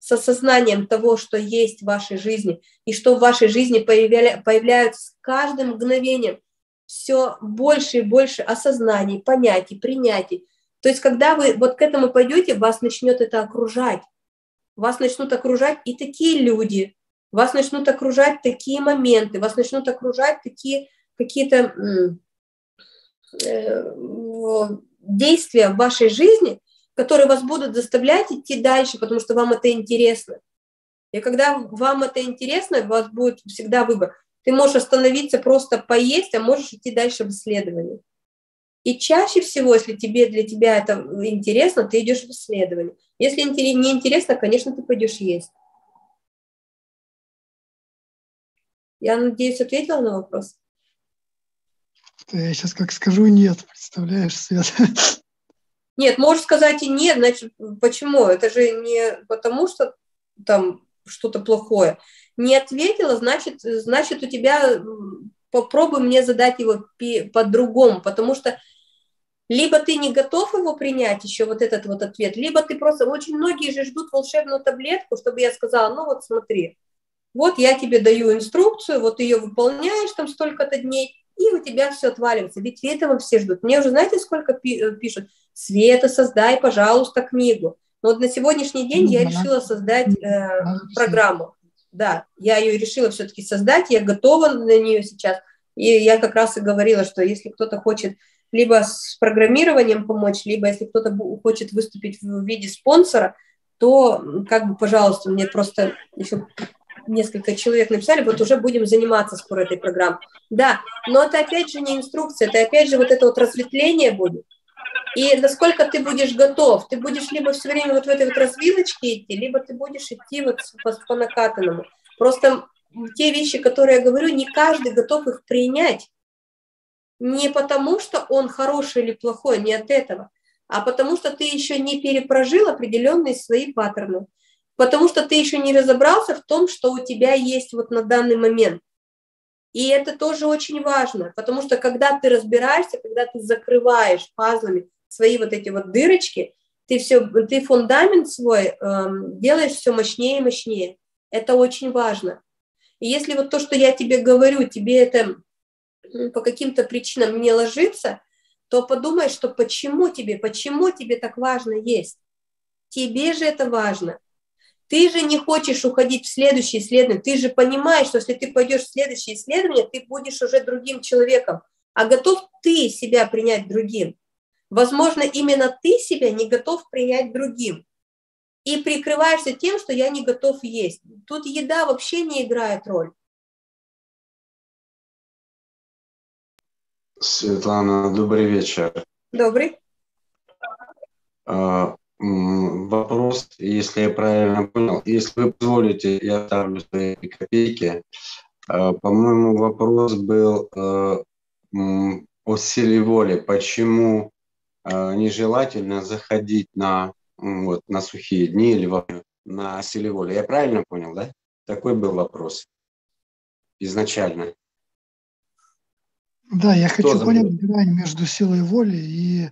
с осознанием того, что есть в вашей жизни, и что в вашей жизни появля, появляются с каждым мгновением все больше и больше осознаний, понятий, принятий. То есть, когда вы вот к этому пойдете, вас начнет это окружать. Вас начнут окружать и такие люди, вас начнут окружать такие моменты, вас начнут окружать такие какие-то э, действия в вашей жизни, которые вас будут заставлять идти дальше, потому что вам это интересно. И когда вам это интересно, у вас будет всегда выбор. Ты можешь остановиться, просто поесть, а можешь идти дальше в исследовании. И чаще всего, если тебе, для тебя это интересно, ты идешь в исследование. Если не интересно, конечно, ты пойдешь есть. Я надеюсь, ответила на вопрос. Я сейчас как скажу нет, представляешь, Свет. Нет, можешь сказать и нет, значит, почему? Это же не потому, что там что-то плохое. Не ответила, значит, значит, у тебя попробуй мне задать его по-другому, потому что либо ты не готов его принять, еще вот этот вот ответ, либо ты просто, очень многие же ждут волшебную таблетку, чтобы я сказала, ну вот смотри, вот я тебе даю инструкцию, вот ее выполняешь там столько-то дней, и у тебя все отваливается. Ведь этого все ждут. Мне уже знаете, сколько э, пишут? Света, создай, пожалуйста, книгу. Но вот на сегодняшний день я решила создать э, программу. Да, я ее решила все-таки создать, я готова на нее сейчас. И я как раз и говорила, что если кто-то хочет либо с программированием помочь, либо если кто-то хочет выступить в виде спонсора, то как бы, пожалуйста, мне просто еще несколько человек написали, вот уже будем заниматься скоро этой программой. Да, но это опять же не инструкция, это опять же вот это вот разветвление будет. И насколько ты будешь готов, ты будешь либо все время вот в этой вот развилочке идти, либо ты будешь идти вот по, по накатанному. Просто те вещи, которые я говорю, не каждый готов их принять. Не потому, что он хороший или плохой, не от этого, а потому что ты еще не перепрожил определенные свои паттерны потому что ты еще не разобрался в том, что у тебя есть вот на данный момент. И это тоже очень важно, потому что когда ты разбираешься, когда ты закрываешь пазлами свои вот эти вот дырочки, ты все, ты фундамент свой эм, делаешь все мощнее и мощнее. Это очень важно. И если вот то, что я тебе говорю, тебе это по каким-то причинам не ложится, то подумай, что почему тебе, почему тебе так важно есть. Тебе же это важно. Ты же не хочешь уходить в следующее исследование, ты же понимаешь, что если ты пойдешь в следующее исследование, ты будешь уже другим человеком. А готов ты себя принять другим? Возможно, именно ты себя не готов принять другим. И прикрываешься тем, что я не готов есть. Тут еда вообще не играет роль. Светлана, добрый вечер. Добрый. А, Вопрос, если я правильно понял, если вы позволите, я ставлю свои копейки. А, по-моему, вопрос был э, о силе воли. Почему нежелательно заходить на, вот, на сухие дни или на силе воли. Я правильно понял, да? Такой был вопрос изначально. Да, я Кто хочу понять грань между силой воли и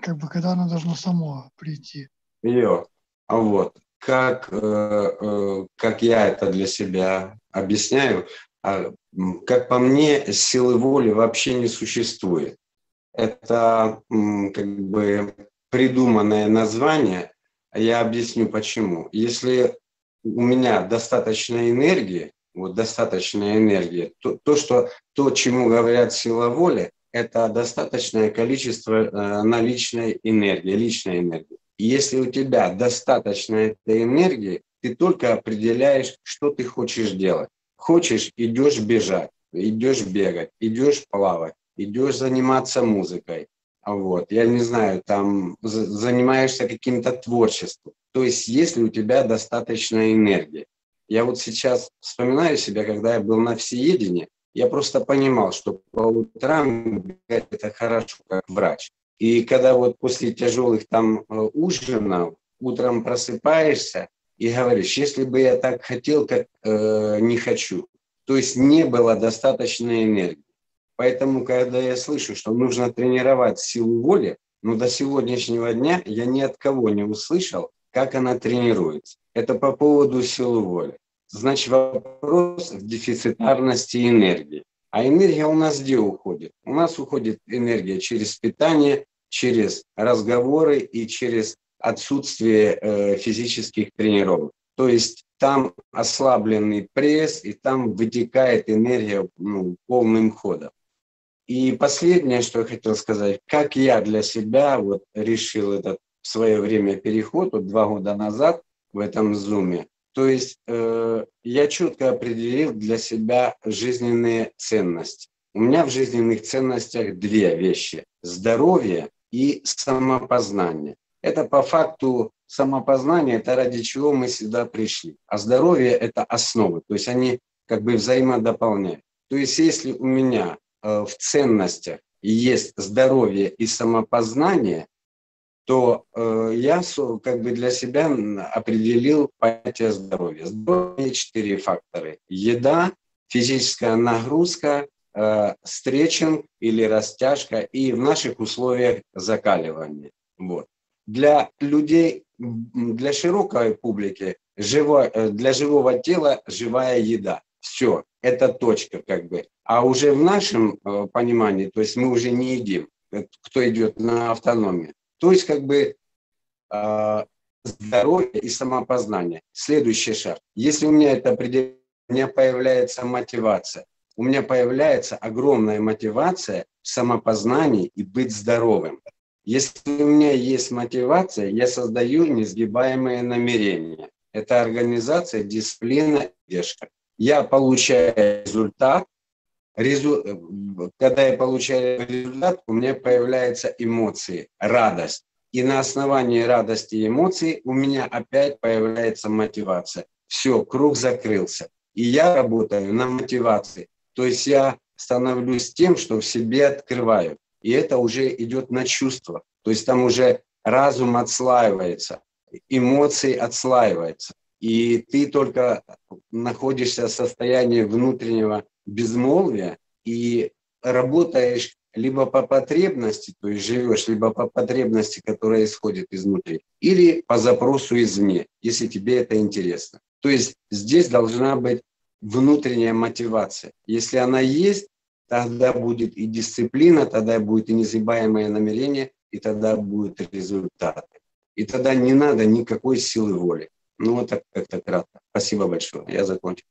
как бы когда оно должно само прийти. Ее. А вот как, э, э, как я это для себя объясняю, а, как по мне, силы воли вообще не существует. Это как бы придуманное название. Я объясню почему. Если у меня достаточно энергии, вот достаточная энергия, то, то, что, то, чему говорят сила воли, это достаточное количество э, наличной энергии, личной энергии. И если у тебя достаточно этой энергии, ты только определяешь, что ты хочешь делать. Хочешь, идешь бежать, идешь бегать, идешь плавать, идешь заниматься музыкой. Вот, я не знаю, там занимаешься каким-то творчеством. То есть, если у тебя достаточно энергии. Я вот сейчас вспоминаю себя, когда я был на всеедении, я просто понимал, что по утрам это хорошо, как врач. И когда вот после тяжелых там э, ужинов утром просыпаешься и говоришь, если бы я так хотел, как э, не хочу. То есть не было достаточной энергии. Поэтому, когда я слышу, что нужно тренировать силу воли, но до сегодняшнего дня я ни от кого не услышал, как она тренируется. Это по поводу силы воли. Значит, вопрос в дефицитарности энергии. А энергия у нас где уходит? У нас уходит энергия через питание, через разговоры и через отсутствие э, физических тренировок. То есть там ослабленный пресс, и там вытекает энергия ну, полным ходом. И последнее, что я хотел сказать, как я для себя вот решил этот в свое время переход, вот два года назад в этом зуме, то есть э, я четко определил для себя жизненные ценности. У меня в жизненных ценностях две вещи. Здоровье и самопознание. Это по факту самопознание, это ради чего мы сюда пришли. А здоровье – это основы, то есть они как бы взаимодополняют. То есть если у меня э, в ценностях есть здоровье и самопознание, то э, я как бы для себя определил понятие здоровья. Здоровье – четыре фактора. Еда, физическая нагрузка, э, стретчинг или растяжка и в наших условиях закаливание. Вот. Для людей, для широкой публики, живо, э, для живого тела живая еда. Все, это точка как бы. А уже в нашем э, понимании, то есть мы уже не едим, э, кто идет на автономию то есть как бы э, здоровье и самопознание. Следующий шаг. Если у меня это определение, у меня появляется мотивация. У меня появляется огромная мотивация в самопознании и быть здоровым. Если у меня есть мотивация, я создаю несгибаемые намерения. Это организация, дисциплина, поддержка. Я получаю результат, резу... когда я получаю результат, у меня появляются эмоции, радость. И на основании радости и эмоций у меня опять появляется мотивация. Все, круг закрылся. И я работаю на мотивации. То есть я становлюсь тем, что в себе открываю. И это уже идет на чувство. То есть там уже разум отслаивается, эмоции отслаиваются. И ты только находишься в состоянии внутреннего безмолвия и работаешь либо по потребности, то есть живешь либо по потребности, которая исходит изнутри, или по запросу извне, если тебе это интересно. То есть здесь должна быть внутренняя мотивация. Если она есть, тогда будет и дисциплина, тогда будет и незабываемое намерение, и тогда будут результаты. И тогда не надо никакой силы воли. Ну, вот так как-то кратко. Спасибо большое. Я закончил.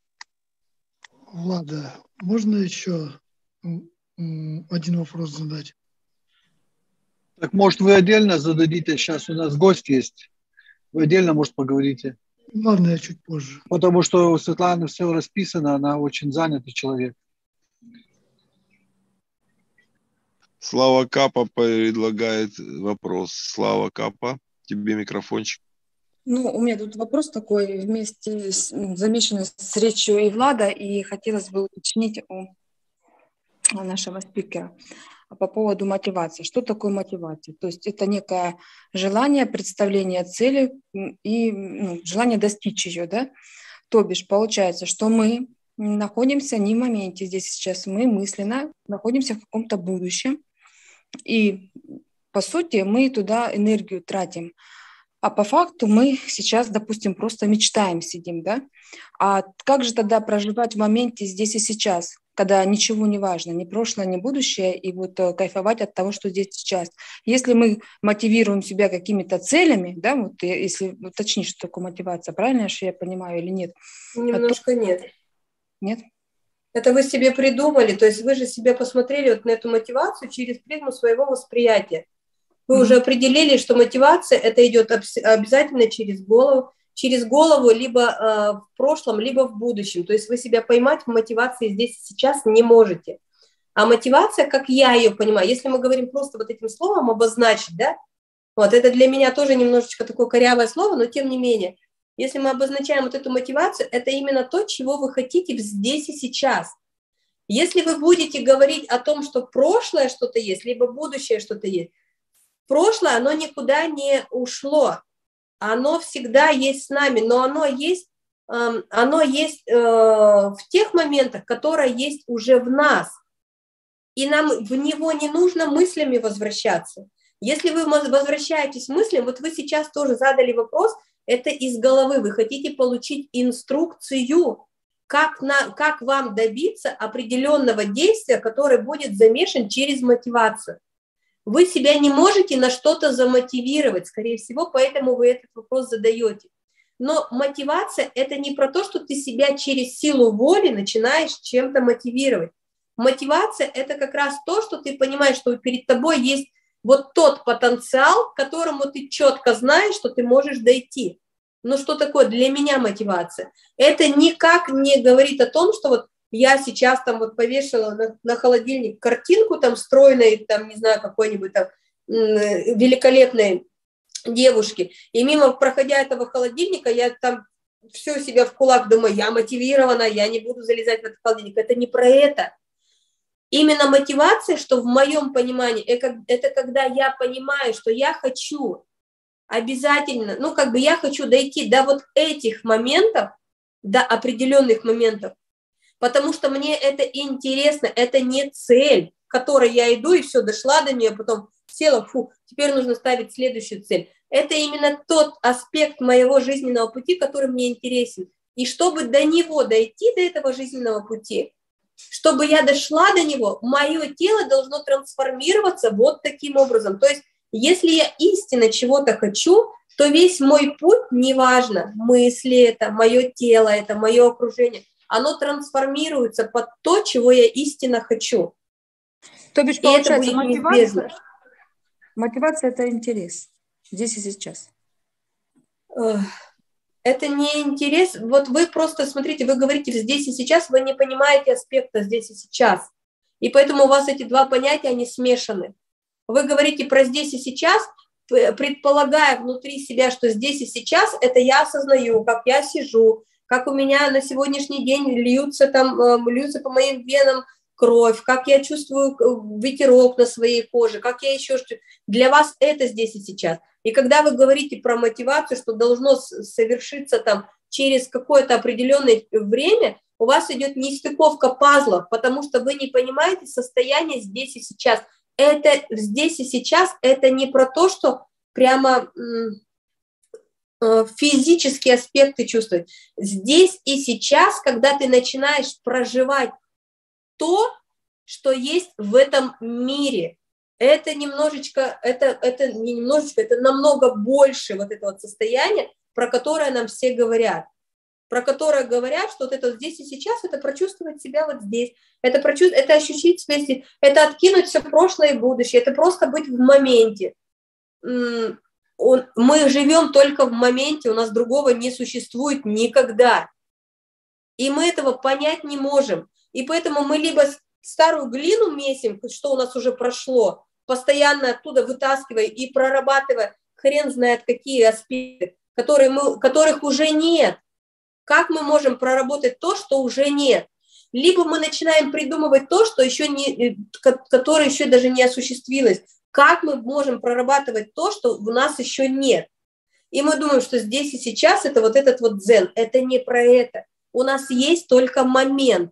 Влада, можно еще один вопрос задать? Так, может, вы отдельно зададите? Сейчас у нас гость есть. Вы отдельно, может, поговорите? Ладно, я чуть позже. Потому что у Светланы все расписано, она очень занятый человек. Слава Капа предлагает вопрос. Слава Капа, тебе микрофончик. Ну, у меня тут вопрос такой, вместе с, замешанный с речью и Влада, и хотелось бы уточнить у, нашего спикера. по поводу мотивации. Что такое мотивация? То есть это некое желание, представление цели и ну, желание достичь ее, да? То бишь получается, что мы находимся не в моменте здесь сейчас, мы мысленно находимся в каком-то будущем, и по сути мы туда энергию тратим. А по факту мы сейчас, допустим, просто мечтаем, сидим, да? А как же тогда проживать в моменте здесь и сейчас, когда ничего не важно, ни прошлое, ни будущее, и вот э, кайфовать от того, что здесь сейчас. Если мы мотивируем себя какими-то целями, да, вот если уточнить, что такое мотивация, правильно я понимаю или нет? Немножко а то... нет. Нет? Это вы себе придумали, то есть вы же себе посмотрели вот на эту мотивацию через призму своего восприятия. Вы уже определили, что мотивация это идет обязательно через голову, через голову либо э, в прошлом, либо в будущем. То есть вы себя поймать в мотивации здесь и сейчас не можете. А мотивация, как я ее понимаю, если мы говорим просто вот этим словом обозначить, да, вот это для меня тоже немножечко такое корявое слово, но тем не менее, если мы обозначаем вот эту мотивацию, это именно то, чего вы хотите здесь и сейчас. Если вы будете говорить о том, что прошлое что-то есть, либо будущее что-то есть, прошлое, оно никуда не ушло, оно всегда есть с нами, но оно есть, эм, оно есть э, в тех моментах, которые есть уже в нас. И нам в него не нужно мыслями возвращаться. Если вы возвращаетесь мыслями, вот вы сейчас тоже задали вопрос, это из головы, вы хотите получить инструкцию, как, на, как вам добиться определенного действия, которое будет замешан через мотивацию. Вы себя не можете на что-то замотивировать, скорее всего, поэтому вы этот вопрос задаете. Но мотивация – это не про то, что ты себя через силу воли начинаешь чем-то мотивировать. Мотивация – это как раз то, что ты понимаешь, что перед тобой есть вот тот потенциал, к которому ты четко знаешь, что ты можешь дойти. Но что такое для меня мотивация? Это никак не говорит о том, что вот я сейчас там вот повешала на, на холодильник картинку там стройной, там, не знаю, какой-нибудь там великолепной девушки, и мимо, проходя этого холодильника, я там все себя в кулак думаю, я мотивирована, я не буду залезать в этот холодильник. Это не про это. Именно мотивация, что в моем понимании, это когда я понимаю, что я хочу обязательно, ну, как бы я хочу дойти до вот этих моментов, до определенных моментов, потому что мне это интересно, это не цель, к которой я иду и все, дошла до нее, потом села, фу, теперь нужно ставить следующую цель. Это именно тот аспект моего жизненного пути, который мне интересен. И чтобы до него дойти, до этого жизненного пути, чтобы я дошла до него, мое тело должно трансформироваться вот таким образом. То есть, если я истинно чего-то хочу, то весь мой путь, неважно, мысли это, мое тело это, мое окружение, оно трансформируется под то, чего я истинно хочу. То бишь, получается, это мотивация, мотивация – это интерес здесь и сейчас. Это не интерес. Вот вы просто, смотрите, вы говорите здесь и сейчас, вы не понимаете аспекта здесь и сейчас. И поэтому у вас эти два понятия, они смешаны. Вы говорите про здесь и сейчас, предполагая внутри себя, что здесь и сейчас, это я осознаю, как я сижу, как у меня на сегодняшний день льются, там, э, льются по моим венам кровь, как я чувствую э, ветерок на своей коже, как я еще что Для вас это здесь и сейчас. И когда вы говорите про мотивацию, что должно совершиться там через какое-то определенное время, у вас идет нестыковка пазлов, потому что вы не понимаете состояние здесь и сейчас. Это здесь и сейчас, это не про то, что прямо физические аспекты чувствовать. Здесь и сейчас, когда ты начинаешь проживать то, что есть в этом мире, это немножечко, это, это не немножечко, это намного больше вот этого состояния, про которое нам все говорят. Про которое говорят, что вот это вот здесь и сейчас, это прочувствовать себя вот здесь, это, прочувствовать, это ощутить себя, это откинуть все прошлое и будущее, это просто быть в моменте он, мы живем только в моменте, у нас другого не существует никогда. И мы этого понять не можем. И поэтому мы либо старую глину месим, что у нас уже прошло, постоянно оттуда вытаскивая и прорабатывая хрен знает какие аспекты, которые мы, которых уже нет. Как мы можем проработать то, что уже нет? либо мы начинаем придумывать то, что еще не, э, которое еще даже не осуществилось. Как мы можем прорабатывать то, что у нас еще нет? И мы думаем, что здесь и сейчас это вот этот вот дзен. Это не про это. У нас есть только момент.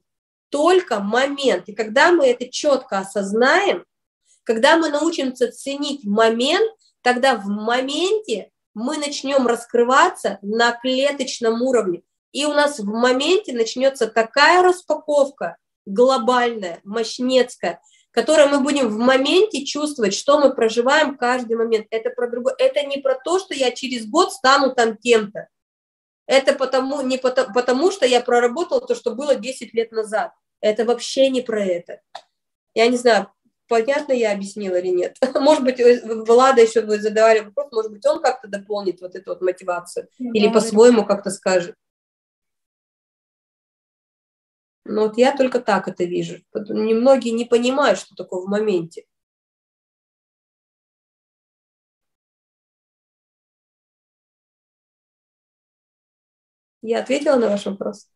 Только момент. И когда мы это четко осознаем, когда мы научимся ценить момент, тогда в моменте мы начнем раскрываться на клеточном уровне. И у нас в моменте начнется такая распаковка глобальная, мощнецкая, которую мы будем в моменте чувствовать, что мы проживаем каждый момент. Это про другое. Это не про то, что я через год стану там кем-то. Это потому, не потому, потому, что я проработал то, что было 10 лет назад. Это вообще не про это. Я не знаю, понятно я объяснила или нет. Может быть, Влада еще вы задавали вопрос, может быть, он как-то дополнит вот эту вот мотивацию или по-своему как-то скажет. Но вот я только так это вижу. Немногие не понимают, что такое в моменте. Я ответила на ваш вопрос?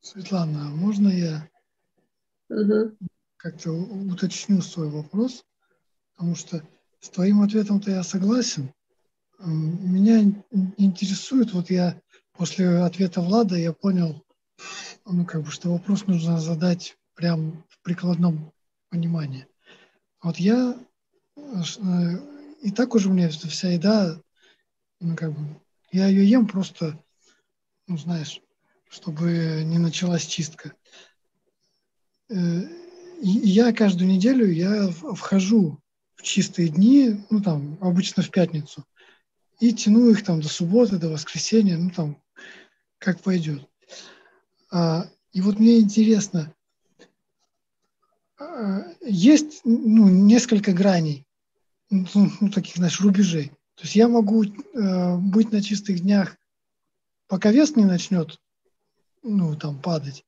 Светлана, а можно я угу. как-то уточню свой вопрос? Потому что с твоим ответом-то я согласен. Меня интересует, вот я после ответа Влада я понял, ну, как бы, что вопрос нужно задать прям в прикладном понимании. Вот я э, и так уже у меня вся еда, ну, как бы, я ее ем просто, ну, знаешь, чтобы не началась чистка. Э, и я каждую неделю я вхожу чистые дни, ну там обычно в пятницу, и тяну их там до субботы, до воскресенья, ну там как пойдет. А, и вот мне интересно, а, есть ну, несколько граней, ну, ну, таких, знаешь, рубежей. То есть я могу э, быть на чистых днях, пока вес не начнет, ну, там, падать.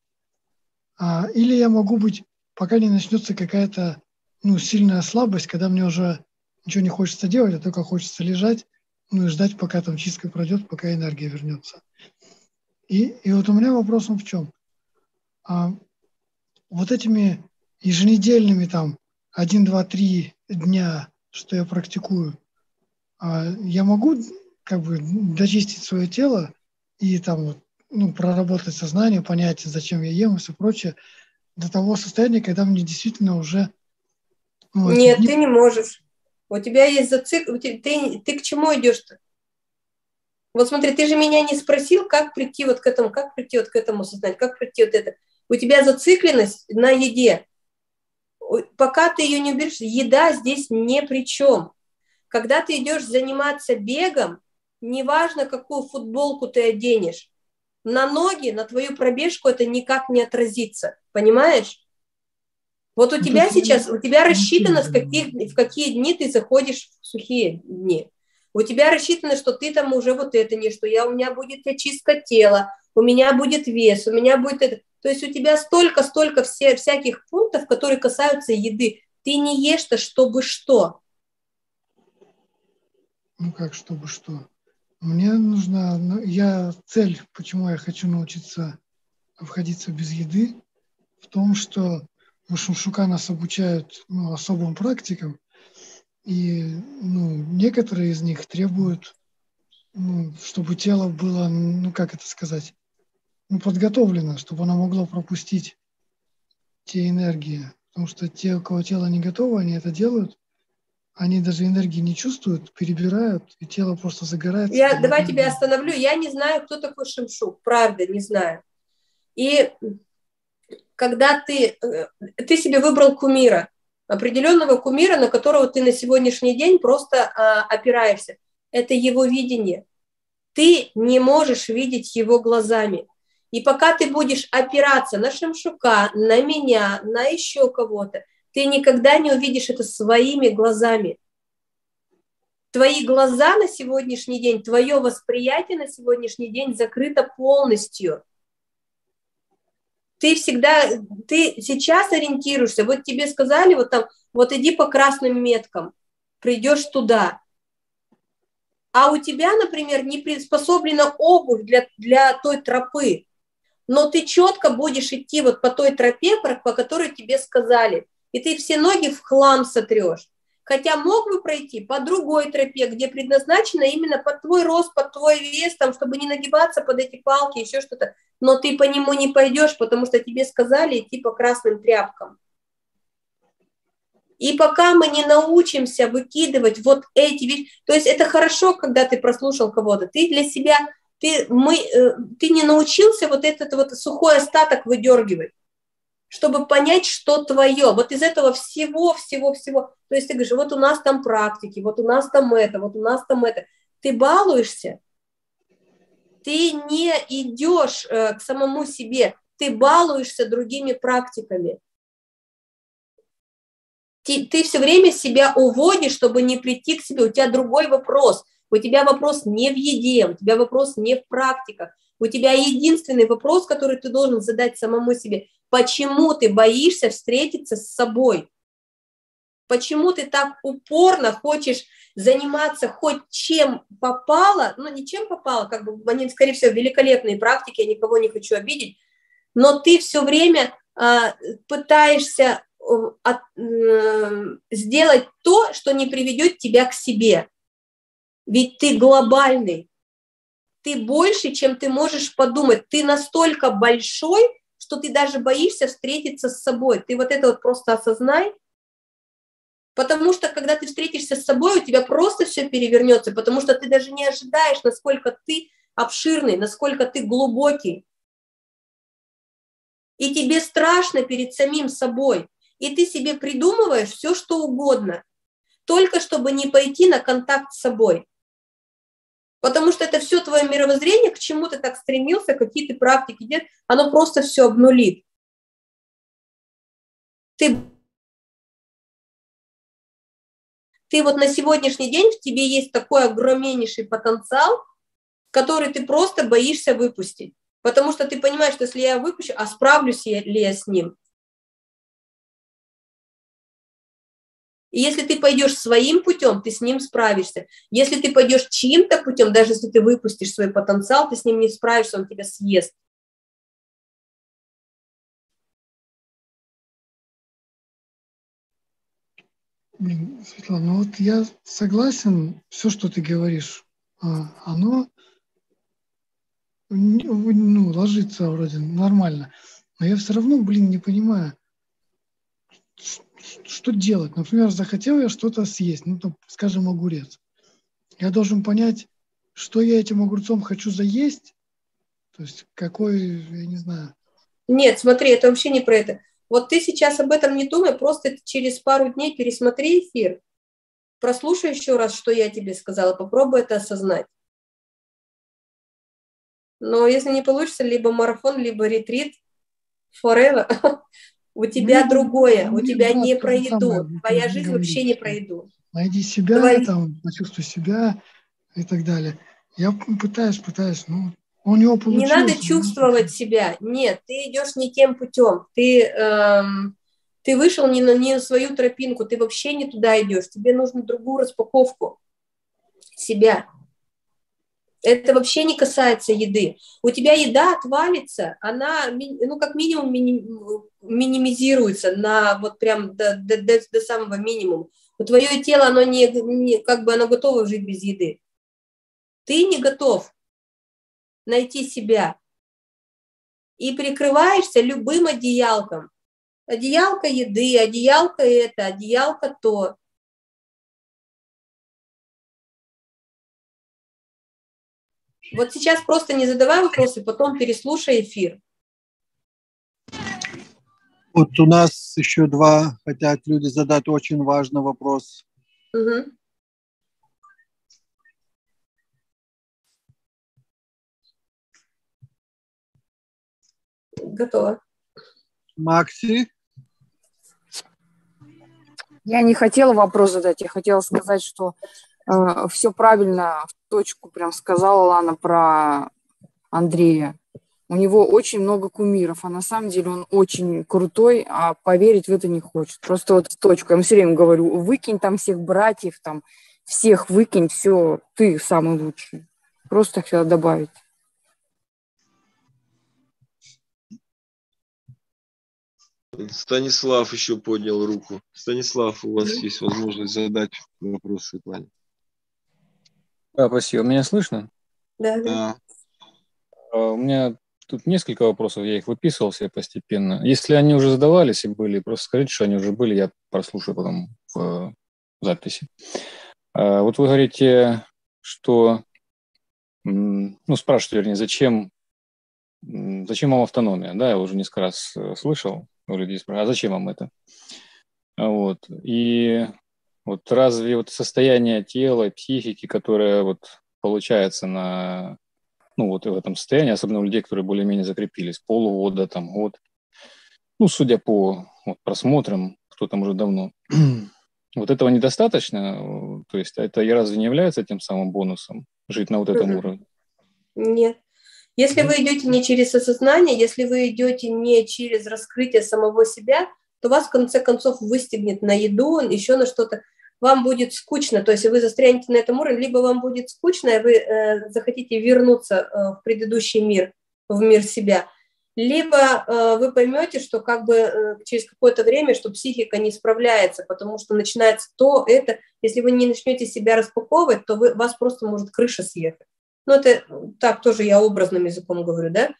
А, или я могу быть, пока не начнется какая-то ну, сильная слабость, когда мне уже ничего не хочется делать, а только хочется лежать, ну и ждать, пока там чистка пройдет, пока энергия вернется. И, и вот у меня вопрос в чем? А, вот этими еженедельными там 1, 2, 3 дня, что я практикую, а, я могу как бы дочистить свое тело и там вот, ну, проработать сознание, понять, зачем я ем и все прочее, до того состояния, когда мне действительно уже вот. Нет, ты не можешь. У тебя есть зацикл... Ты, ты к чему идешь-то? Вот смотри, ты же меня не спросил, как прийти вот к этому, как прийти вот к этому сознанию, как прийти вот это. У тебя зацикленность на еде. Пока ты ее не уберешь, еда здесь ни при чем. Когда ты идешь заниматься бегом, неважно, какую футболку ты оденешь, на ноги, на твою пробежку это никак не отразится. Понимаешь? Вот у ну, тебя сейчас, у тебя рассчитано, в, каких, в какие дни ты заходишь в сухие дни. У тебя рассчитано, что ты там уже вот это не, что я, у меня будет очистка тела, у меня будет вес, у меня будет это. То есть у тебя столько-столько все, всяких пунктов, которые касаются еды. Ты не ешь-то, чтобы что. Ну как, чтобы что? Мне нужна, ну, я цель, почему я хочу научиться обходиться без еды, в том, что у Шумшука нас обучают ну, особым практикам, и ну, некоторые из них требуют, ну, чтобы тело было, ну как это сказать, ну, подготовлено, чтобы оно могло пропустить те энергии. Потому что те, у кого тело не готово, они это делают, они даже энергии не чувствуют, перебирают, и тело просто загорает. Я, давай тебя остановлю. Я не знаю, кто такой Шимшук, правда, не знаю. И когда ты, э, ты себе выбрал кумира, определенного кумира, на которого ты на сегодняшний день просто а, опираешься. Это его видение. Ты не можешь видеть его глазами. И пока ты будешь опираться на Шемшука, на меня, на еще кого-то, ты никогда не увидишь это своими глазами. Твои глаза на сегодняшний день, твое восприятие на сегодняшний день закрыто полностью – ты всегда, ты сейчас ориентируешься, вот тебе сказали, вот там, вот иди по красным меткам, придешь туда. а у тебя, например, не приспособлена обувь для, для той тропы, но ты четко будешь идти вот по той тропе, по которой тебе сказали, и ты все ноги в хлам сотрешь. Хотя мог бы пройти по другой тропе, где предназначена именно под твой рост, под твой вес, там, чтобы не нагибаться под эти палки, еще что-то. Но ты по нему не пойдешь, потому что тебе сказали идти по красным тряпкам. И пока мы не научимся выкидывать вот эти вещи, то есть это хорошо, когда ты прослушал кого-то, ты для себя, ты, мы, э, ты не научился вот этот вот сухой остаток выдергивать чтобы понять, что твое. Вот из этого всего, всего, всего. То есть ты говоришь, вот у нас там практики, вот у нас там это, вот у нас там это. Ты балуешься, ты не идешь э, к самому себе, ты балуешься другими практиками. Ты, ты все время себя уводишь, чтобы не прийти к себе. У тебя другой вопрос. У тебя вопрос не в еде, у тебя вопрос не в практиках. У тебя единственный вопрос, который ты должен задать самому себе. Почему ты боишься встретиться с собой? Почему ты так упорно хочешь заниматься хоть чем попало, ну не чем попало, как бы они, скорее всего, великолепные практики, я никого не хочу обидеть, но ты все время э, пытаешься от, э, сделать то, что не приведет тебя к себе. Ведь ты глобальный, ты больше, чем ты можешь подумать, ты настолько большой, что ты даже боишься встретиться с собой. Ты вот это вот просто осознай, потому что когда ты встретишься с собой, у тебя просто все перевернется, потому что ты даже не ожидаешь, насколько ты обширный, насколько ты глубокий. И тебе страшно перед самим собой. И ты себе придумываешь все, что угодно, только чтобы не пойти на контакт с собой. Потому что это все твое мировоззрение, к чему ты так стремился, какие ты практики делаешь, оно просто все обнулит. Ты, ты вот на сегодняшний день в тебе есть такой огромнейший потенциал, который ты просто боишься выпустить. Потому что ты понимаешь, что если я выпущу, а справлюсь ли я с ним? И если ты пойдешь своим путем, ты с ним справишься. Если ты пойдешь чьим-то путем, даже если ты выпустишь свой потенциал, ты с ним не справишься, он тебя съест. Светлана, ну вот я согласен, все, что ты говоришь, а, оно ну, ложится вроде нормально. Но я все равно, блин, не понимаю, что делать? Например, захотел я что-то съесть, ну, там, скажем, огурец. Я должен понять, что я этим огурцом хочу заесть, то есть какой, я не знаю. Нет, смотри, это вообще не про это. Вот ты сейчас об этом не думай, просто через пару дней пересмотри эфир, прослушай еще раз, что я тебе сказала, попробуй это осознать. Но если не получится, либо марафон, либо ретрит, forever, У тебя ну, другое, у тебя не про еду. Твоя жизнь вообще не про еду. Найди себя, Твои... там, почувствуй себя и так далее. Я пытаюсь, пытаюсь, ну, у него получилось. Не надо чувствовать себя. Нет, ты идешь не тем путем. Ты, эм, ты вышел не на, не на свою тропинку, ты вообще не туда идешь. Тебе нужно другую распаковку себя. Это вообще не касается еды. У тебя еда отвалится, она, ну, как минимум, минимизируется на вот прям до, до, до, до самого минимума. У твое тело, оно не, не, как бы оно готово жить без еды. Ты не готов найти себя. И прикрываешься любым одеялком. Одеялка еды, одеялка это, одеялка то. Вот сейчас просто не задавай вопросы, потом переслушай эфир. Вот у нас еще два хотят люди задать очень важный вопрос. Угу. Готово. Макси? Я не хотела вопрос задать, я хотела сказать, что все правильно в точку прям сказала Лана про Андрея. У него очень много кумиров, а на самом деле он очень крутой, а поверить в это не хочет. Просто вот в точку. Я ему все время говорю, выкинь там всех братьев, там, всех выкинь, все, ты самый лучший. Просто хотела добавить. Станислав еще поднял руку. Станислав, у вас есть возможность задать вопрос Светлане. Да, спасибо. Меня слышно? Да, да. А, У меня тут несколько вопросов, я их выписывал себе постепенно. Если они уже задавались и были, просто скажите, что они уже были, я прослушаю потом в э, записи. А, Вот вы говорите, что, ну, спрашиваете, вернее, зачем, зачем вам автономия, да, я уже несколько раз э, слышал у людей, спрашивают, а зачем вам это? Вот, и вот разве вот состояние тела, психики, которое вот получается на, ну, вот в этом состоянии, особенно у людей, которые более-менее закрепились, полгода, там, год, ну, судя по вот, просмотрам, кто там уже давно, вот этого недостаточно, то есть это и разве не является тем самым бонусом жить на вот этом Мгм. уровне? Нет. Если вы идете не через осознание, если вы идете не через раскрытие самого себя, то вас в конце концов выстегнет на еду, еще на что-то. Вам будет скучно, то есть вы застрянете на этом уровне, либо вам будет скучно, и вы э, захотите вернуться э, в предыдущий мир, в мир себя, либо э, вы поймете, что как бы э, через какое-то время, что психика не справляется, потому что начинается то, это, если вы не начнете себя распаковывать, то вы, вас просто может крыша съехать. Ну, это так тоже я образным языком говорю, да?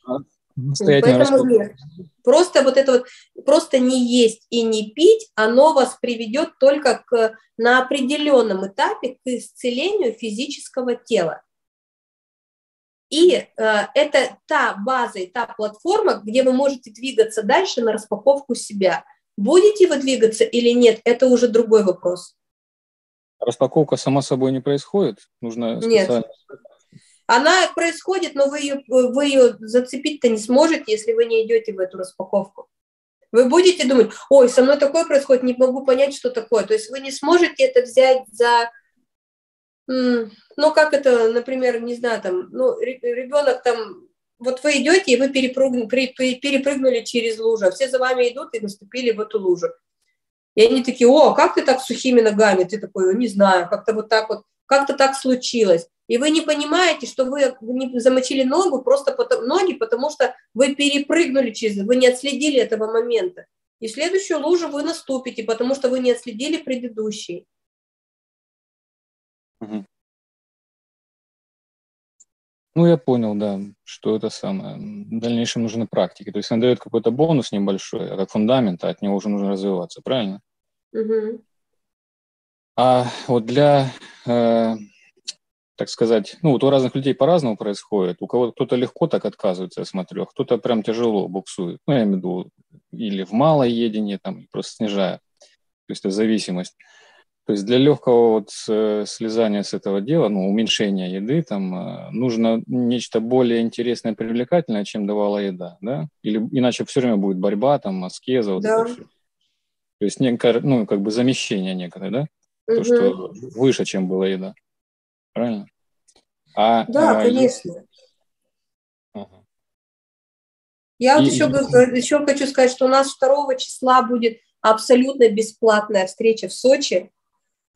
Настоятельно Поэтому нет. Просто вот это вот, просто не есть и не пить, оно вас приведет только к, на определенном этапе к исцелению физического тела. И э, это та база и та платформа, где вы можете двигаться дальше на распаковку себя. Будете вы двигаться или нет, это уже другой вопрос. Распаковка сама собой не происходит? Нужно Нет. Она происходит, но вы ее, вы ее зацепить-то не сможете, если вы не идете в эту распаковку. Вы будете думать, ой, со мной такое происходит, не могу понять, что такое. То есть вы не сможете это взять за... Ну, как это, например, не знаю, там, ну, ре- ребенок там, вот вы идете, и вы перепрыгнули, через лужу, а все за вами идут и наступили в эту лужу. И они такие, о, как ты так сухими ногами? Ты такой, не знаю, как-то вот так вот, как-то так случилось. И вы не понимаете, что вы не замочили ногу, просто потому, ноги, потому что вы перепрыгнули через, вы не отследили этого момента. И в следующую лужу вы наступите, потому что вы не отследили предыдущий. Мгм. Ну, я понял, да, что это самое. В дальнейшем нужны практики. То есть она дает какой-то бонус небольшой, а как фундамент, а от него уже нужно развиваться, правильно? Мгм. А вот для, э, так сказать, ну вот у разных людей по-разному происходит. У кого кто-то легко так отказывается, я смотрю, а кто-то прям тяжело буксует. Ну, я имею в виду, или в малоедении, там, просто снижая. То есть это зависимость. То есть для легкого вот слезания с этого дела, ну, уменьшения еды, там, э, нужно нечто более интересное, привлекательное, чем давала еда, да? Или иначе все время будет борьба, там, аскеза, вот Да. это все. То есть некое, ну, как бы замещение некое, да? То, Мгм. что выше, чем была еда. Правильно? А, Да, а, конечно. Ага. Я вот И- еще, говорю- еще хочу сказать, что у нас 2 числа будет абсолютно бесплатная встреча в Сочи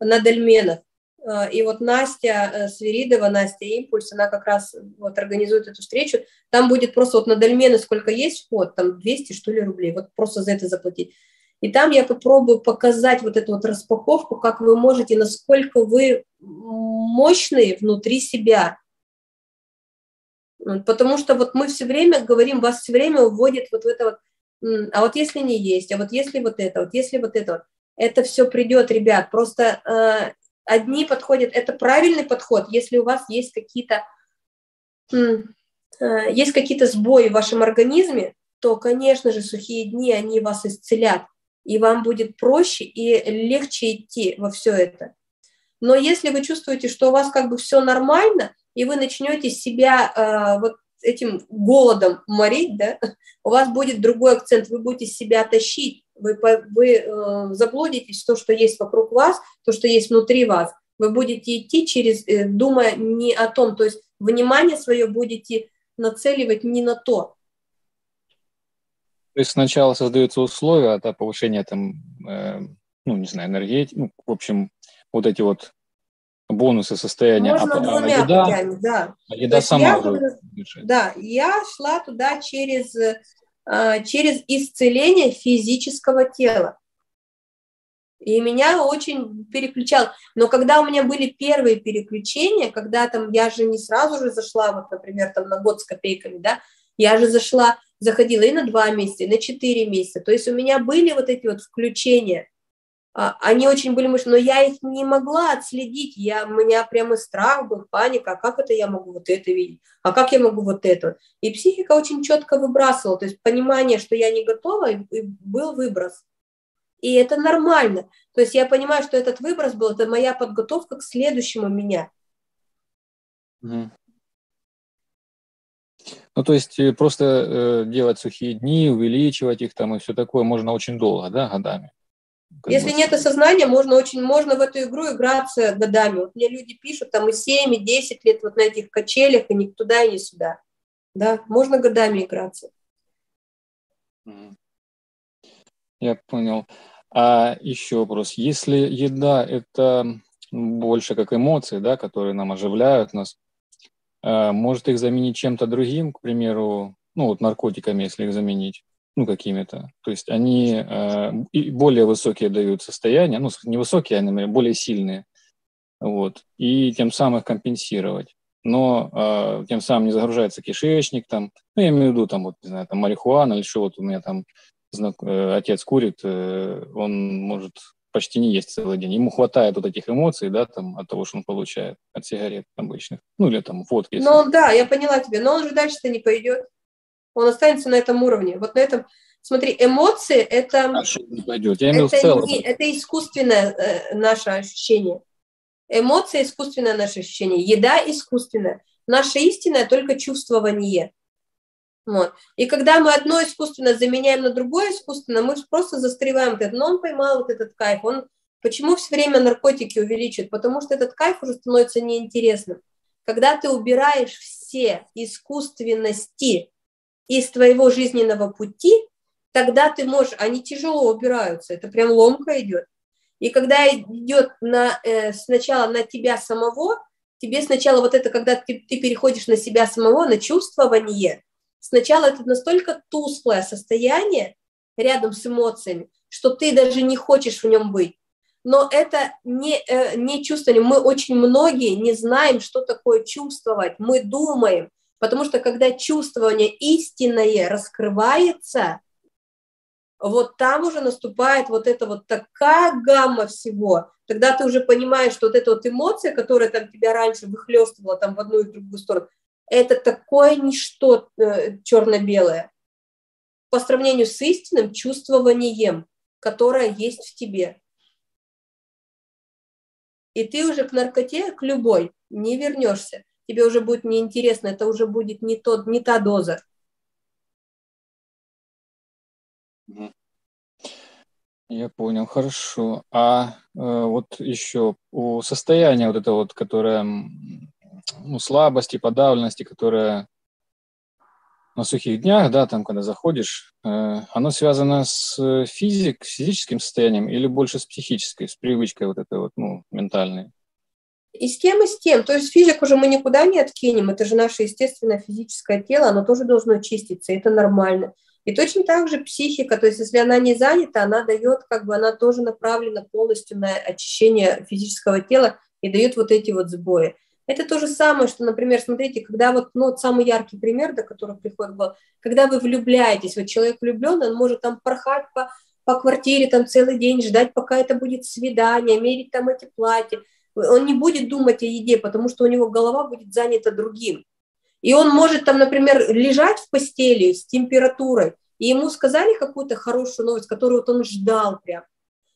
на Дольменах. Э, И вот Настя э, Свиридова, Настя Импульс, она как раз вот организует эту встречу. Там будет просто вот на Дольмены сколько есть вход, там 200 что ли рублей, вот просто за это заплатить. И там я попробую показать вот эту вот распаковку, как вы можете, насколько вы мощные внутри себя. Потому что вот мы все время говорим, вас все время уводит вот в это вот, а вот если не есть, а вот если вот это, вот если вот это вот, это все придет, ребят, просто э, одни подходят, это правильный подход, если у вас есть какие-то э, есть какие-то сбои в вашем организме, то, конечно же, сухие дни, они вас исцелят, и вам будет проще и легче идти во все это. Но если вы чувствуете, что у вас как бы все нормально, и вы начнете себя э, вот этим голодом морить, да, у вас будет другой акцент, вы будете себя тащить, вы, вы э, заблудитесь в то, что есть вокруг вас, то, что есть внутри вас. Вы будете идти через, э, думая не о том, то есть внимание свое будете нацеливать не на то. То есть сначала создаются условия для повышения там, э, ну, не знаю, энергетики, ну, в общем, вот эти вот бонусы состояния. Можно а, двумя а еда, путями, да. А еда сама я, уже Да, я шла туда через, а, через исцеление физического тела. И меня очень переключал. Но когда у меня были первые переключения, когда там я же не сразу же зашла, вот, например, там на год с копейками, да, я же зашла, заходила и на два месяца, и на четыре месяца. То есть у меня были вот эти вот включения, а, они очень были мощные, но я их не могла отследить. Я, у меня прямо страх был, паника, а как это я могу вот это видеть, а как я могу вот это. И психика очень четко выбрасывала, то есть понимание, что я не готова, и был выброс. И это нормально. То есть я понимаю, что этот выброс был, это моя подготовка к следующему меня. Ну, то есть э, просто э, делать сухие дни, увеличивать их там и все такое можно очень долго, да, годами? Как Если бы... нет осознания, можно очень, можно в эту игру играться годами. Вот мне люди пишут там и 7, и 10 лет вот на этих качелях, и ни туда, и ни сюда. Да, можно годами играться. Я понял. А еще вопрос. Если еда – это больше как эмоции, да, которые нам оживляют нас, может их заменить чем-то другим, к примеру, ну вот наркотиками, если их заменить, ну какими-то. То есть они э, более высокие дают состояния, ну не высокие, а более сильные, вот, и тем самым их компенсировать. Но э, тем самым не загружается кишечник, там, ну я имею в виду там вот, не знаю, там марихуана или что вот у меня там Э, отец курит, э, он может почти не есть целый день. Ему хватает вот этих эмоций, да, там, от того, что он получает от сигарет обычных. Ну, или там водки. Если... Ну, да, я поняла тебя. Но он же дальше-то не пойдет. Он останется на этом уровне. Вот на этом... Смотри, эмоции – это... Не пойдет? Я имею это, в целом. Не, это искусственное э, наше ощущение. Эмоции – искусственное наше ощущение. Еда – искусственная. Наше истинное – только чувствование. Вот. И когда мы одно искусственно заменяем на другое искусственно, мы просто застреваем. Но он поймал вот этот кайф. Он... Почему все время наркотики увеличивают? Потому что этот кайф уже становится неинтересным. Когда ты убираешь все искусственности из твоего жизненного пути, тогда ты можешь, они тяжело убираются, это прям ломка идет. И когда идет на, э, сначала на тебя самого, тебе сначала вот это, когда ты, ты переходишь на себя самого, на чувствование, Сначала это настолько тусклое состояние рядом с эмоциями, что ты даже не хочешь в нем быть. Но это не, э, не чувствование. Мы очень многие не знаем, что такое чувствовать. Мы думаем, потому что когда чувствование истинное раскрывается, вот там уже наступает вот это вот такая гамма всего. Тогда ты уже понимаешь, что вот эта вот эмоция, которая там тебя раньше выхлестывала там в одну и в другую сторону, это такое ничто э, черно-белое по сравнению с истинным чувствованием, которое есть в тебе. И ты уже к наркоте, к любой, не вернешься. Тебе уже будет неинтересно, это уже будет не, тот, не та доза. Я понял, хорошо. А э, вот еще у состояния вот это вот, которое ну, слабости, подавленности, которая на сухих днях, да, там, когда заходишь, э, оно связано с физик, с физическим состоянием или больше с психической, с привычкой вот этой вот, ну, ментальной? И с тем, и с тем. То есть физик уже мы никуда не откинем, это же наше естественное физическое тело, оно тоже должно чиститься, это нормально. И точно так же психика, то есть если она не занята, она дает, как бы она тоже направлена полностью на очищение физического тела и дает вот эти вот сбои. Это то же самое, что, например, смотрите, когда вот, ну, вот самый яркий пример, до которого приходит был, когда вы влюбляетесь, вот человек влюбленный, он может там порхать по, по квартире там целый день, ждать, пока это будет свидание, мерить там эти платья. Он не будет думать о еде, потому что у него голова будет занята другим. И он может там, например, лежать в постели с температурой, и ему сказали какую-то хорошую новость, которую вот он ждал прям.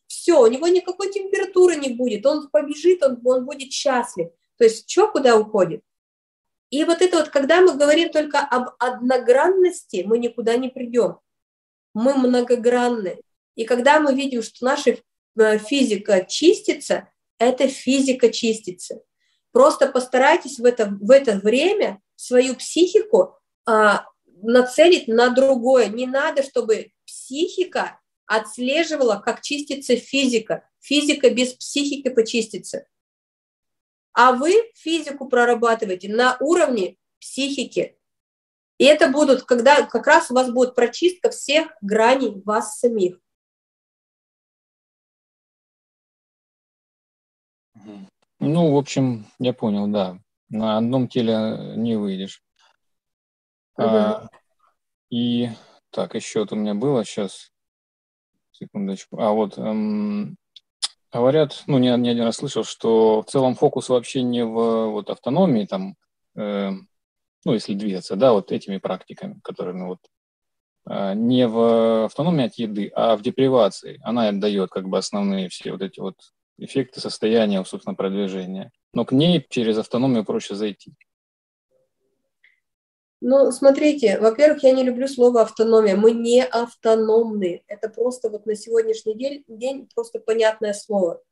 Все, у него никакой температуры не будет, он побежит, он, он будет счастлив. То есть что куда уходит? И вот это вот, когда мы говорим только об одногранности, мы никуда не придем. Мы многогранны. И когда мы видим, что наша э, физика чистится, эта физика чистится. Просто постарайтесь в это, в это время свою психику а, нацелить на другое. Не надо, чтобы психика отслеживала, как чистится физика. Физика без психики почистится. А вы физику прорабатываете на уровне психики. И это будут, когда как раз у вас будет прочистка всех граней вас самих. Ну, в общем, я понял, да. На одном теле не выйдешь. Угу. А, и так, еще вот у меня было сейчас. Секундочку. А вот эм, говорят, ну, не, не один раз слышал, что в целом фокус вообще не в вот, автономии, там, э, ну, если двигаться, да, вот этими практиками, которыми вот э, не в автономии от еды, а в депривации. Она дает как бы основные все вот эти вот эффекты состояния, собственно, продвижения. Но к ней через автономию проще зайти. Ну, смотрите, во-первых, я не люблю слово автономия. Мы не автономны. Это просто вот на сегодняшний день, день просто понятное слово.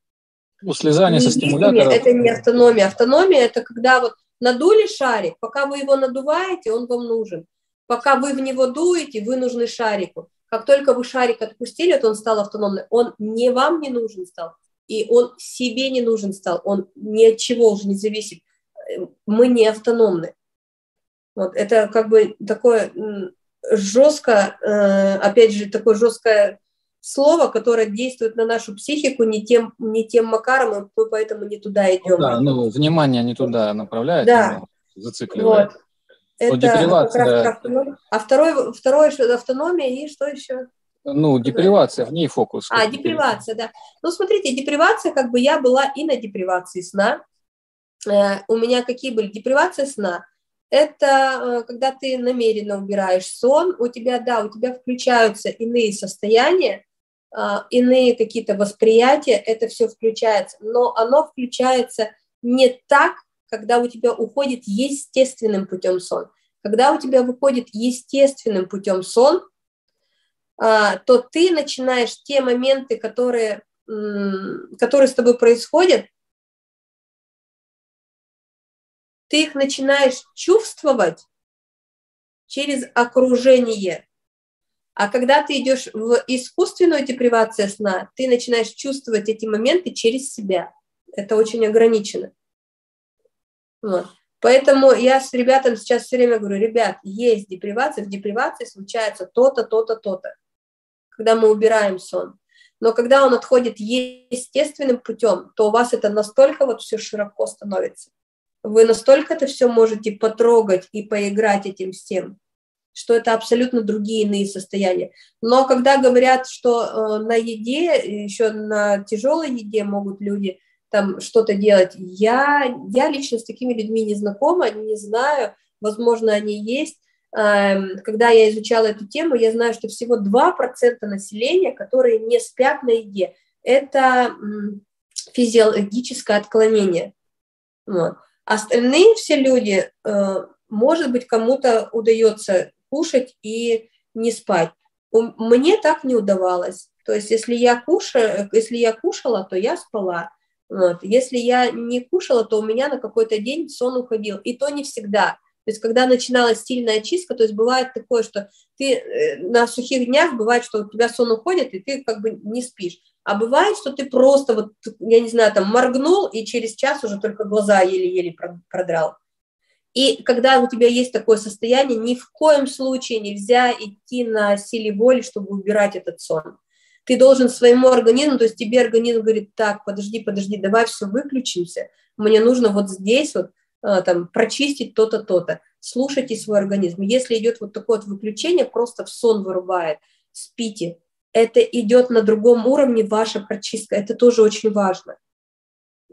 Ну, слезание со стимулятором. Это не автономия. Автономия – это когда вот надули шарик, пока вы его надуваете, он вам нужен. Пока вы в него дуете, вы нужны шарику. Как только вы шарик отпустили, то он стал автономным. Он не вам не нужен стал, и он себе не нужен стал. Он ни от чего уже не зависит. Мы не автономны. Вот, это как бы такое жестко, э, опять же, такое жесткое слово, которое действует на нашу психику не тем, не тем макаром, и мы поэтому не туда идем. Ну, да, ну, внимание не туда направляет, да. зацикливает. Вот. Это как раз автономия. А второй, второе, что автономия и что еще? Ну, депривация, в ней фокус. А, депривация, да. Ну, смотрите, депривация, как бы я была и на депривации сна. Э, у меня какие были депривации сна? Это э, когда ты намеренно убираешь сон, у тебя, да, у тебя включаются иные состояния, а, иные какие-то восприятия, это все включается, но оно включается не так, когда у тебя уходит естественным путем сон. Когда у тебя выходит естественным путем сон, а, то ты начинаешь те моменты, которые, которые с тобой происходят, ты их начинаешь чувствовать через окружение. А когда ты идешь в искусственную депривацию сна, ты начинаешь чувствовать эти моменты через себя. Это очень ограничено. Вот. Поэтому я с ребятам сейчас все время говорю, ребят, есть депривация, в депривации случается то-то, то-то, то-то, когда мы убираем сон. Но когда он отходит естественным путем, то у вас это настолько вот все широко становится вы настолько это все можете потрогать и поиграть этим всем, что это абсолютно другие иные состояния. Но когда говорят, что э, на еде, еще на тяжелой еде могут люди там что-то делать, я, я лично с такими людьми не знакома, не знаю, возможно, они есть. Э, когда я изучала эту тему, я знаю, что всего 2% населения, которые не спят на еде, это физиологическое отклонение. Вот. Остальные все люди, э, может быть, кому-то удается кушать и не спать. Мне так не удавалось. То есть, если я, кушаю, если я кушала, то я спала. Вот. Если я не кушала, то у меня на какой-то день сон уходил. И то не всегда. То есть, когда начиналась сильная чистка, то есть бывает такое, что ты э, на сухих днях бывает, что у тебя сон уходит, и ты как бы не спишь. А бывает, что ты просто, вот, я не знаю, там моргнул, и через час уже только глаза еле-еле продрал. И когда у тебя есть такое состояние, ни в коем случае нельзя идти на силе воли, чтобы убирать этот сон. Ты должен своему организму, то есть тебе организм говорит, так, подожди, подожди, давай все выключимся, мне нужно вот здесь вот там прочистить то-то, то-то. Слушайте свой организм. Если идет вот такое вот выключение, просто в сон вырубает, спите, это идет на другом уровне ваша прочистка. Это тоже очень важно.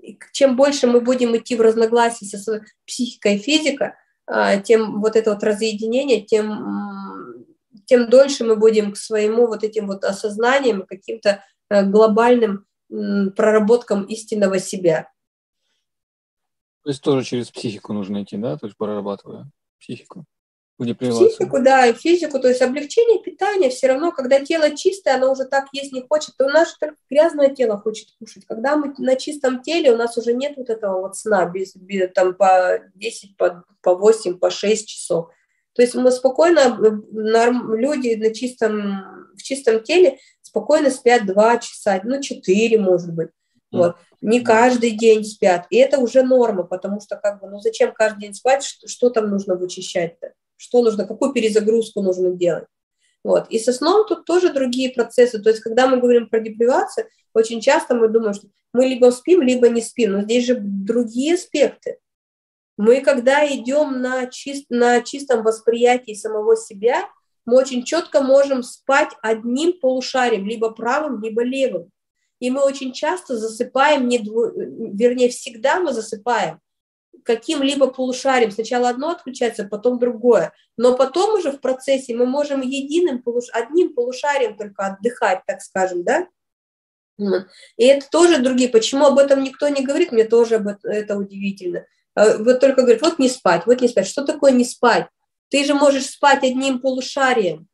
И чем больше мы будем идти в разногласии со своей психикой и физикой, а, тем вот это вот разъединение, тем, тем дольше мы будем к своему вот этим вот осознаниям, каким-то э, глобальным проработкам истинного себя. То есть тоже через психику нужно идти, да? То есть прорабатывая психику Психику, да, и физику, то есть облегчение питания все равно, когда тело чистое, оно уже так есть не хочет, то же только грязное тело хочет кушать. Когда мы на чистом теле, у нас уже нет вот этого вот сна без, без там по 10, по, по 8, по 6 часов. То есть мы спокойно, норм, люди на чистом, в чистом теле спокойно спят 2 часа, ну 4 может быть. Вот. Не каждый день спят. И это уже норма, потому что как бы, ну зачем каждый день спать, что, что там нужно вычищать-то? Что нужно, какую перезагрузку нужно делать? Вот. И со сном тут тоже другие процессы. То есть, когда мы говорим про депривацию, очень часто мы думаем, что мы либо спим, либо не спим. Но здесь же другие аспекты. Мы, когда идем на, чист, на чистом восприятии самого себя, мы очень четко можем спать одним полушарием, либо правым, либо левым. И мы очень часто засыпаем, не дво... вернее, всегда мы засыпаем каким-либо полушарием. Сначала одно отключается, потом другое. Но потом уже в процессе мы можем единым, полуш... одним полушарием только отдыхать, так скажем, да? И это тоже другие. Почему об этом никто не говорит, мне тоже об этом, это удивительно. А, вот только говорит, вот не спать, вот не спать. Что такое не спать? Ты же можешь спать одним полушарием,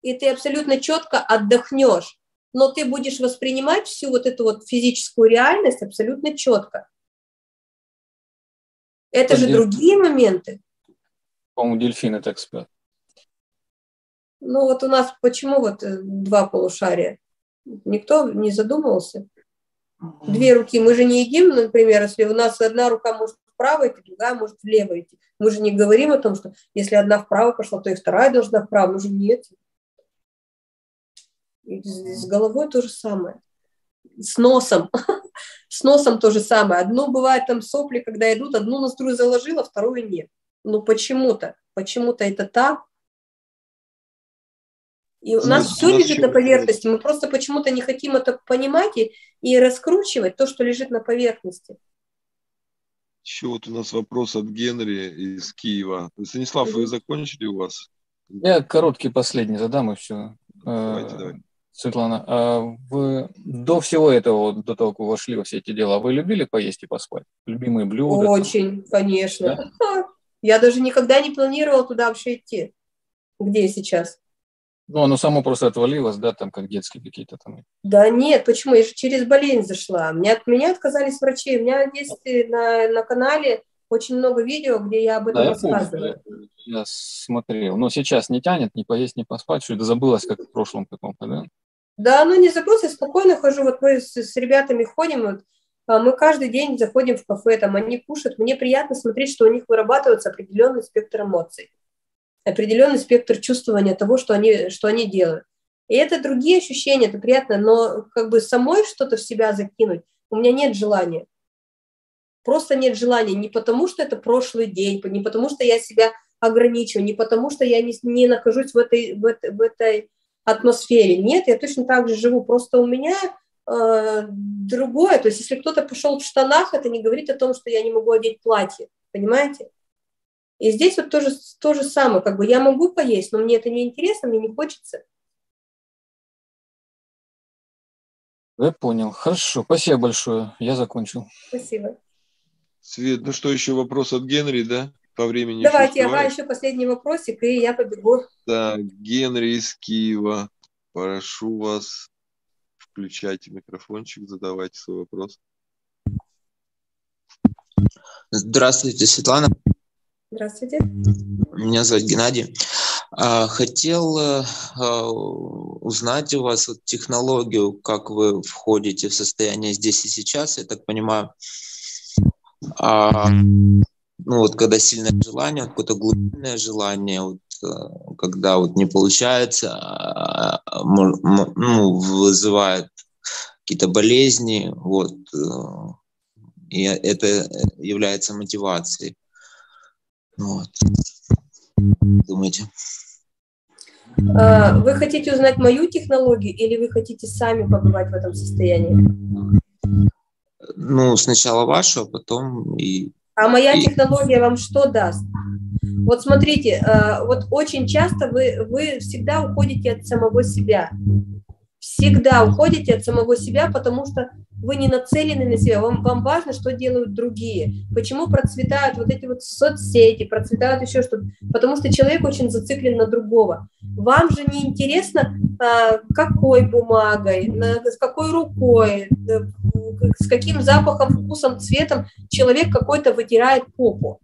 и ты абсолютно четко отдохнешь, но ты будешь воспринимать всю вот эту вот физическую реальность абсолютно четко. Это же другие моменты. По-моему, дельфины так спят. Ну вот у нас почему вот э, два полушария? Никто не задумывался. Две руки. Мы же не едим, например, если у нас одна рука может вправо идти, другая может влево идти. Мы же не говорим о том, что если одна вправо пошла, то и вторая должна вправо. Мы же нет. С головой то же самое. С носом. С носом то же самое. Одно бывает там сопли, когда идут, одну ноздрю заложила, вторую нет. Ну почему-то. Почему-то это так. И у нас все лежит на поверхности. Мы просто почему-то не хотим это понимать и, и раскручивать то, что лежит на поверхности. Еще вот у нас вопрос от Генри из Киева. Станислав, вы закончили у вас? Я короткий последний задам и все. Давайте, э, давайте. Светлана, а вы до всего этого, до того, как вы вошли во все эти дела, вы любили поесть и поспать? Любимые блюда? Очень, конечно. Да? Я даже никогда не планировала туда вообще идти. Где я сейчас? Ну, оно само просто отвалилось, да, там как детские какие-то там. Да нет, почему? Я же через болезнь зашла. Мне, от меня отказались врачи. У меня есть э, на, на канале очень много видео, где я об этом да, рассказываю. Помню, я, я смотрел. Но сейчас не тянет ни поесть, ни поспать, что это забылось, как в прошлом каком-то, да? Да, оно не забылось, я спокойно хожу. Вот мы с, с ребятами ходим, вот, а мы каждый день заходим в кафе, там они кушают. Мне приятно смотреть, что у них вырабатывается определенный спектр эмоций определенный спектр чувствования того, что они, что они делают. И это другие ощущения, это приятно, но как бы самой что-то в себя закинуть у меня нет желания. Просто нет желания. Не потому, что это прошлый день, не потому, что я себя ограничиваю, не потому, что я не, не нахожусь в этой, в, этой, в этой атмосфере. Нет, я точно так же живу. Просто у меня э, другое. То есть, если кто-то пошел в штанах, это не говорит о том, что я не могу одеть платье. Понимаете? И здесь вот тоже то же самое, как бы я могу поесть, но мне это не интересно, мне не хочется. Я понял. Хорошо, спасибо большое. Я закончил. Спасибо. Свет, ну что, еще вопрос от Генри, да? По времени Давайте, ага, еще последний вопросик, и я побегу. Да, Генри из Киева. Прошу вас, включайте микрофончик, задавайте свой вопрос. Здравствуйте, Светлана. Здравствуйте. Меня зовут Геннадий. А, хотел э, а, узнать у вас технологию, как вы входите в состояние здесь и сейчас, я так понимаю. А, ну вот когда сильное желание, какое-то глубинное желание, вот, э, когда вот не получается, ну, вызывает какие-то болезни, вот, э, и это является мотивацией. Вот. Думаете? А, вы хотите узнать мою технологию или вы хотите сами побывать в этом состоянии? Ну, сначала вашу, а потом и... А моя технология вам что даст? Вот смотрите, а, вот очень часто вы, вы всегда уходите от самого себя. Всегда уходите от самого себя, потому что вы не нацелены на себя, вам, вам важно, что делают другие. Почему процветают вот эти вот соцсети, процветают еще что-то? Потому что человек очень зациклен на другого. Вам же не интересно, а, какой бумагой, с какой рукой, с каким запахом, вкусом, цветом человек какой-то вытирает попу.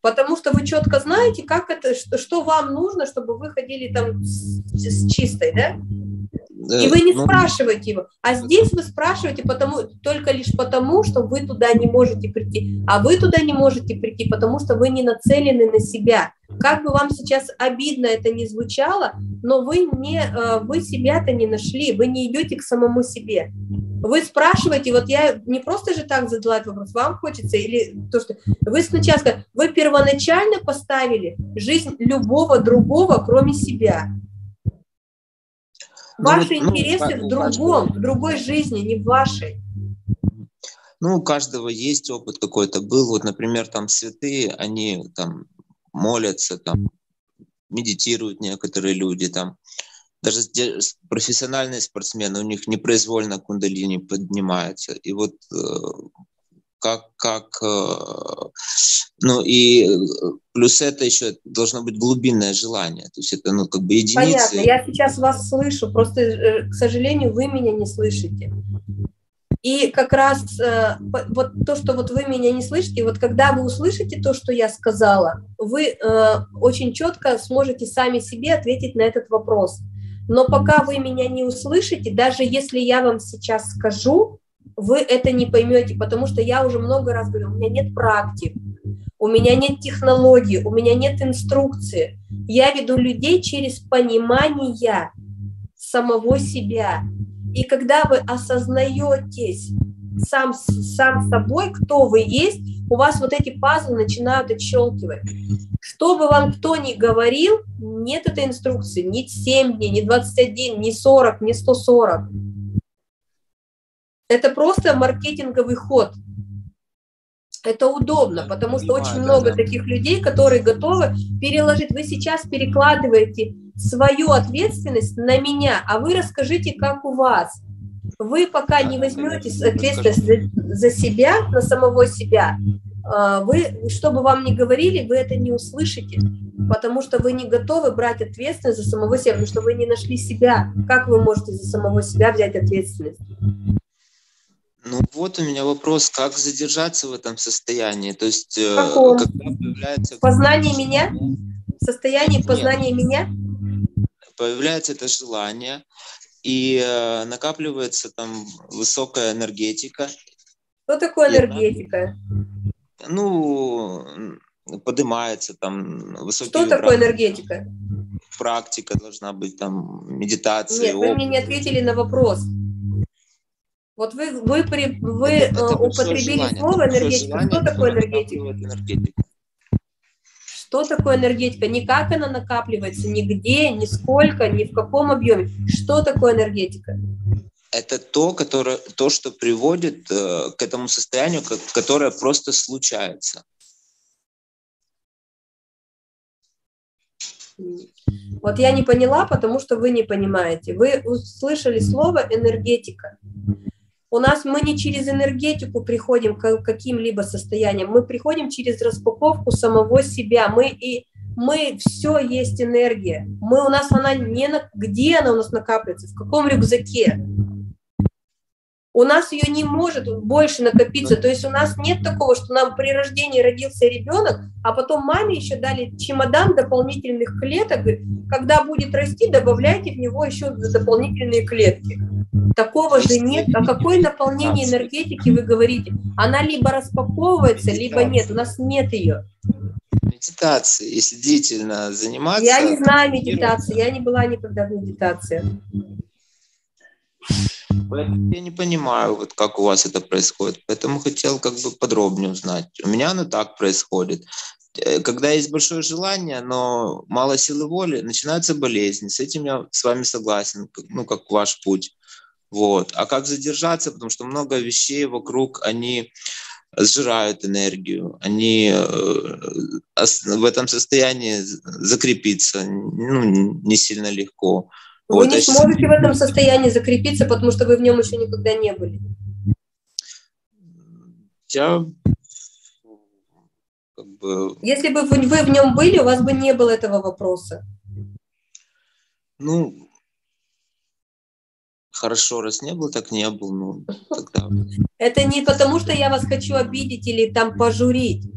Потому что вы четко знаете, как это, что, что вам нужно, чтобы вы ходили там с, с чистой, да? И вы не ну, спрашиваете его. А здесь вы спрашиваете потому, только лишь потому, что вы туда не можете прийти. А вы туда не можете прийти, потому что вы не нацелены на себя. Как бы вам сейчас обидно это не звучало, но вы, не, э, вы себя-то не нашли, вы не идете к самому себе. Вы спрашиваете, вот я не просто же так задала этот вопрос, вам хочется, или то, что вы сначала вы первоначально поставили жизнь любого другого, кроме себя. Ну, Ваши ну, интересы ну, в другом, в другой жизни, не в вашей. Ну, у каждого есть опыт какой-то был. Вот, например, там святые, они там молятся, там медитируют некоторые люди, там даже профессиональные спортсмены, у них непроизвольно кундалини поднимается. И вот э, как, как э, ну и э, плюс это еще должно быть глубинное желание, то есть это ну как бы единицы. Понятно, я сейчас вас слышу, просто, к сожалению, вы меня не слышите. И как раз вот то, что вот вы меня не слышите, вот когда вы услышите то, что я сказала, вы э, очень четко сможете сами себе ответить на этот вопрос. Но пока вы меня не услышите, даже если я вам сейчас скажу, вы это не поймете, потому что я уже много раз говорю, у меня нет практик, у меня нет технологий, у меня нет инструкции. Я веду людей через понимание самого себя. И когда вы осознаетесь сам, сам собой, кто вы есть, у вас вот эти пазлы начинают отщелкивать. Что бы вам кто ни говорил, нет этой инструкции, ни 7 дней, ни 21, ни 40, ни 140. Это просто маркетинговый ход. Это удобно, потому что очень много таких людей, которые готовы переложить. Вы сейчас перекладываете свою ответственность на меня, а вы расскажите, как у вас. Вы пока не возьмете ответственность за, за себя, на самого себя, а, вы, что бы вам ни говорили, вы это не услышите, потому что вы не готовы брать ответственность за самого себя, потому что вы не нашли себя. Как вы можете за самого себя взять ответственность? Ну вот у меня вопрос, как задержаться в этом состоянии? То есть, э, Каком? когда появляется... Познание меня? Состояние познания Нет. меня? Появляется это желание, и э, накапливается там высокая энергетика. Что такое энергетика? ну, поднимается там высокие Что такое энергетика? Практика должна быть, там, медитация. Нет, вы мне не ответили на вопрос. Вот вы, вы, при, вы это, это употребили желание, слово энергетика. Желание, Что такое энергетика? Что такое энергетика? Не как она накапливается, нигде, ни сколько, ни в каком объеме. Что такое энергетика? это то, которое, то, что приводит э, к этому состоянию, как, которое просто случается. Вот я не поняла, потому что вы не понимаете. Вы услышали слово энергетика. У нас мы не через энергетику приходим к каким-либо состояниям, мы приходим через распаковку самого себя. Мы и мы все есть энергия. Мы у нас она не на где она у нас накапливается, в каком рюкзаке у нас ее не может больше накопиться. То есть у нас нет такого, что нам при рождении родился ребенок, а потом маме еще дали чемодан дополнительных клеток. Когда будет расти, добавляйте в него еще дополнительные клетки. Такого же нет. О какое наполнение энергетики вы говорите? Она либо распаковывается, либо нет. У нас нет ее. Медитация, если длительно заниматься. Я не знаю медитации, я не была никогда в медитации. Я не понимаю, вот как у вас это происходит. Поэтому хотел как бы подробнее узнать. У меня оно так происходит. Э, когда есть большое желание, но мало силы воли, начинаются болезни. С этим я с вами согласен, ну, как ваш путь. Вот. А как задержаться? Потому что много вещей вокруг, они сжирают энергию, они э, в этом состоянии закрепиться ну, не сильно легко. Вы не сможете в этом состоянии закрепиться, потому что вы в нем еще никогда не были. Я как бы... Если бы вы, вы в нем были, у вас бы не было этого вопроса. Ну, хорошо, раз не был, так не был. Ну, тогда... Это не потому, что я вас хочу обидеть или там пожурить.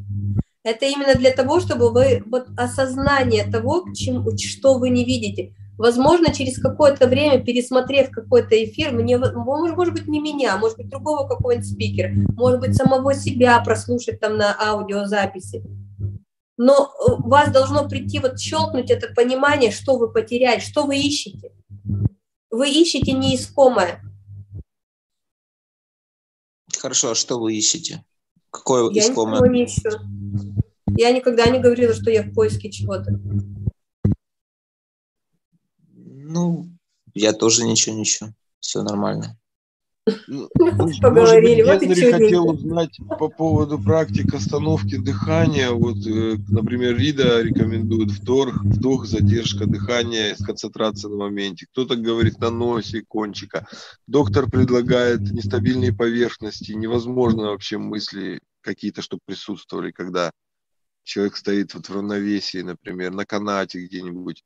Это именно для того, чтобы вы вот осознание того, к чему, что вы не видите. Возможно, через какое-то время, пересмотрев какой-то эфир, мне, может, может быть, не меня, может быть, другого какого-нибудь спикера, может быть, самого себя прослушать там на аудиозаписи. Но э, у вас должно прийти, вот щелкнуть это понимание, что вы потеряли, что вы ищете. Вы ищете неискомое. Хорошо, а что вы ищете? Какое я искомое? Я не ищу. Я никогда не говорила, что я в поиске чего-то. Ну, я тоже ничего не ищу. Все нормально. Ну, Поговорили, вот и хотел узнать по поводу практик остановки дыхания. Вот, э, например, Рида рекомендует вдох, вдох, задержка дыхания, концентрация на моменте. Кто-то говорит на носе кончика. Доктор предлагает нестабильные поверхности. Невозможно вообще мысли какие-то, чтобы присутствовали, когда человек стоит вот в равновесии, например, на канате где-нибудь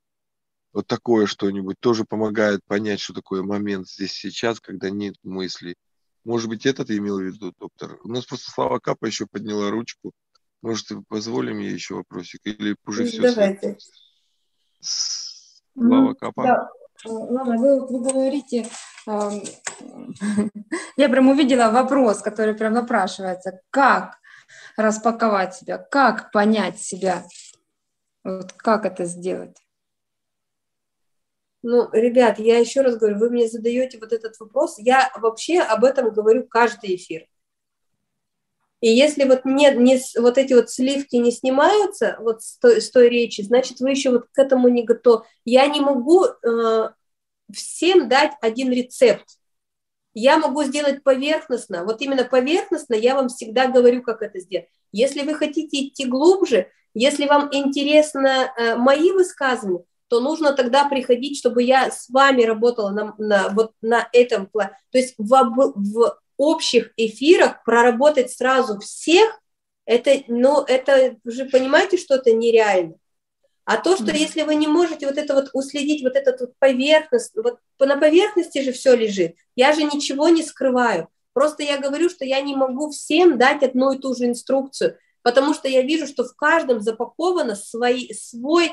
вот такое что-нибудь тоже помогает понять, что такое момент здесь сейчас, когда нет мыслей. Может быть, это ты имел в виду, доктор? У нас просто Слава Капа еще подняла ручку. Может, позволим ей еще вопросик? Или уже все? Давайте. Слава Капа. Да. Ладно, вы, вы говорите, э, я прям увидела вопрос, который прям напрашивается. Как распаковать себя? Как понять себя? Вот как это сделать? Ну, ребят, я еще раз говорю, вы мне задаете вот этот вопрос, я вообще об этом говорю каждый эфир. И если вот нет, не, вот эти вот сливки не снимаются вот с той, с той речи, значит, вы еще вот к этому не готовы. Я не могу э, всем дать один рецепт. Я могу сделать поверхностно. Вот именно поверхностно я вам всегда говорю, как это сделать. Если вы хотите идти глубже, если вам интересно э, мои высказывания, то нужно тогда приходить, чтобы я с вами работала на, на, вот на этом плане. То есть в, в общих эфирах проработать сразу всех, это, ну, это уже понимаете, что это нереально. А то, что mm-hmm. если вы не можете вот это вот уследить, вот этот вот поверхность, вот на поверхности же все лежит, я же ничего не скрываю. Просто я говорю, что я не могу всем дать одну и ту же инструкцию, потому что я вижу, что в каждом запаковано свой, свой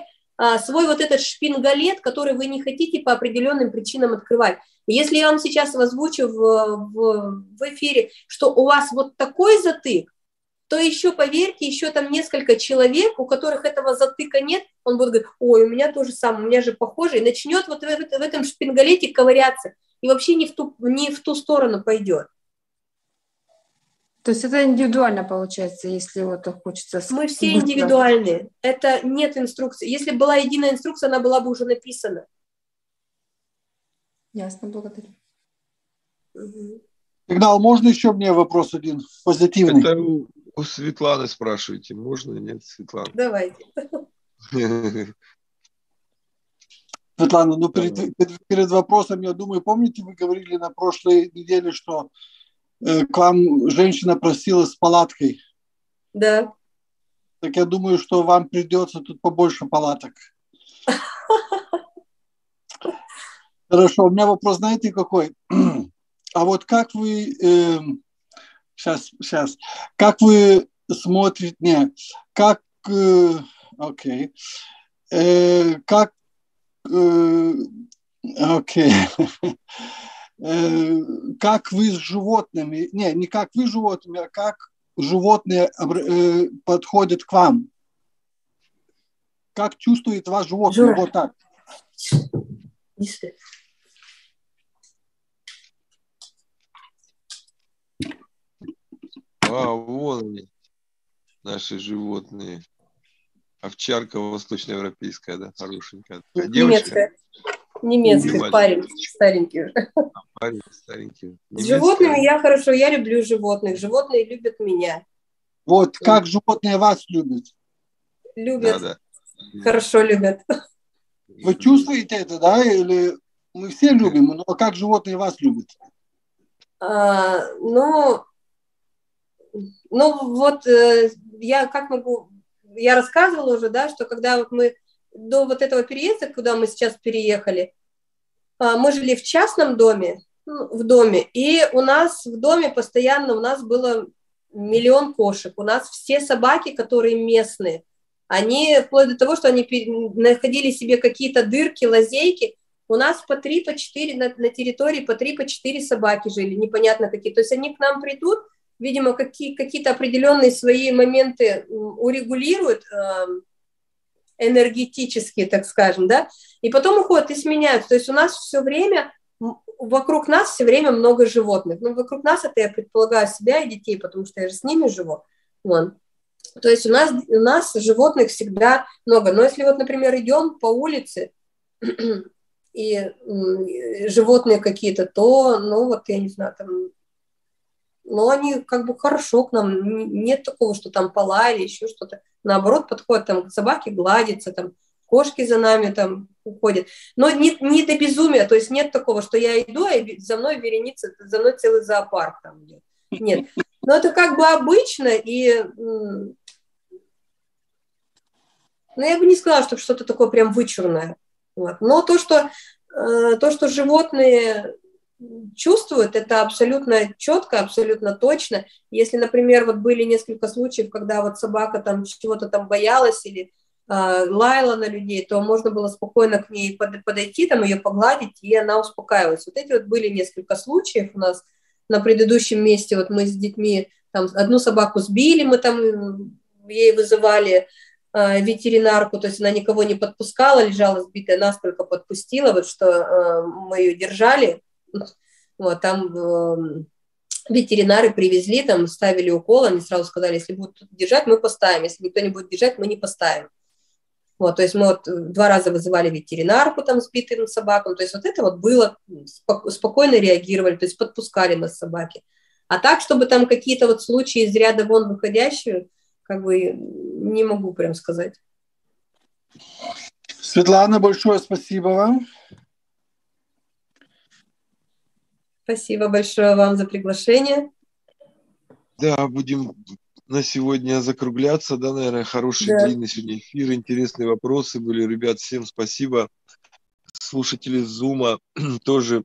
свой вот этот шпингалет, который вы не хотите по определенным причинам открывать. Если я вам сейчас озвучу в, в, в эфире, что у вас вот такой затык, то еще, поверьте, еще там несколько человек, у которых этого затыка нет, он будет говорить, ой, у меня тоже самое, у меня же похоже, и начнет вот в, в этом шпингалете ковыряться, и вообще не в ту, не в ту сторону пойдет. То есть это индивидуально получается, если вот хочется... Мы все индивидуальные. Это нет инструкции. Если была единая инструкция, она была бы уже написана. Ясно, благодарю. Сигнал, можно еще мне вопрос один позитивный? Это у, у Светланы спрашиваете, можно или нет, Светлана? Давайте. Светлана, ну перед, перед вопросом, я думаю, помните, вы говорили на прошлой неделе, что к вам женщина просила с палаткой. Да. Так я думаю, что вам придется тут побольше палаток. Хорошо, у меня вопрос, знаете, какой? А вот как вы, э, сейчас, сейчас, как вы смотрите, не, как, э, окей, э, как, э, окей, Э, как вы с животными, не, не как вы с животными, а как животные э, подходят к вам. Как чувствует ваш животное, Жора. вот так. А, вот они, наши животные. Овчарка восточноевропейская, да, хорошенькая. А Немецкая. Немецкий парень, старенький уже. Парень старенький. С животными я хорошо, я люблю животных. Животные любят меня. Вот как животные вас любят? Любят. Да, да. Хорошо любят. Вы чувствуете это, да? Или мы все любим, но как животные вас любят? А, ну, ну вот э, я как могу, я рассказывала уже, да, что когда вот мы до вот этого переезда, куда мы сейчас переехали, а, мы жили в частном доме, ну, в доме, и у нас в доме постоянно, у нас было миллион кошек, у нас все собаки, которые местные, они вплоть до того, что они находили себе какие-то дырки, лазейки, у нас по три, по четыре на, на территории по три, по четыре собаки жили, непонятно какие. То есть они к нам придут, видимо, какие, какие-то определенные свои моменты урегулируют энергетические, так скажем, да, и потом уходят и сменяются. То есть у нас все время, вокруг нас все время много животных. Ну, вокруг нас это я предполагаю себя и детей, потому что я же с ними живу. Вон. То есть у нас, у нас животных всегда много. Но если вот, например, идем по улице, и животные какие-то, то, ну, вот, я не знаю, там, но они как бы хорошо к нам, нет такого, что там полали, еще что-то. Наоборот, подходят там к собаке, гладятся, там, кошки за нами там уходят. Но не, не до безумия, то есть нет такого, что я иду, а за мной вереница, за мной целый зоопарк там. Нет. Но это как бы обычно, и ну, я бы не сказала, что что-то такое прям вычурное. Вот. Но то что, э, то, что животные чувствуют, это абсолютно четко, абсолютно точно. Если, например, вот были несколько случаев, когда вот собака там чего-то там боялась или э, лаяла на людей, то можно было спокойно к ней под, подойти, там ее погладить, и она успокаивалась. Вот эти вот были несколько случаев у нас на предыдущем месте. Вот мы с детьми там одну собаку сбили, мы там ей вызывали Э, ветеринарку, то есть она никого не подпускала, лежала сбитая, насколько подпустила, вот что э, мы ее держали, вот там э, ветеринары привезли, там ставили укол, они сразу сказали, если будут держать, мы поставим, если никто не будет держать, мы не поставим. Вот, то есть мы вот два раза вызывали ветеринарку там сбитым собакам, то есть вот это вот было, спокойно реагировали, то есть подпускали нас собаки. А так, чтобы там какие-то вот случаи из ряда вон выходящие, как бы не могу прям сказать. Светлана, большое спасибо вам. Спасибо большое вам за приглашение. Да, будем на сегодня закругляться, да, наверное, хороший да. длинный сегодня эфир, интересные вопросы были. Ребят, всем спасибо. Слушатели Зума тоже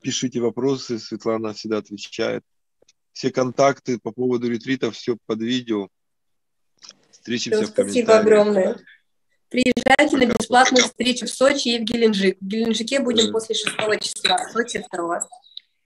пишите вопросы, Светлана всегда отвечает. Все контакты по поводу ретрита, все под видео. Встретимся Все, в Спасибо огромное. Приезжайте на бесплатную встречу в Сочи и в Геленджик. В Геленджике будем после 6 числа, в Сочи 2.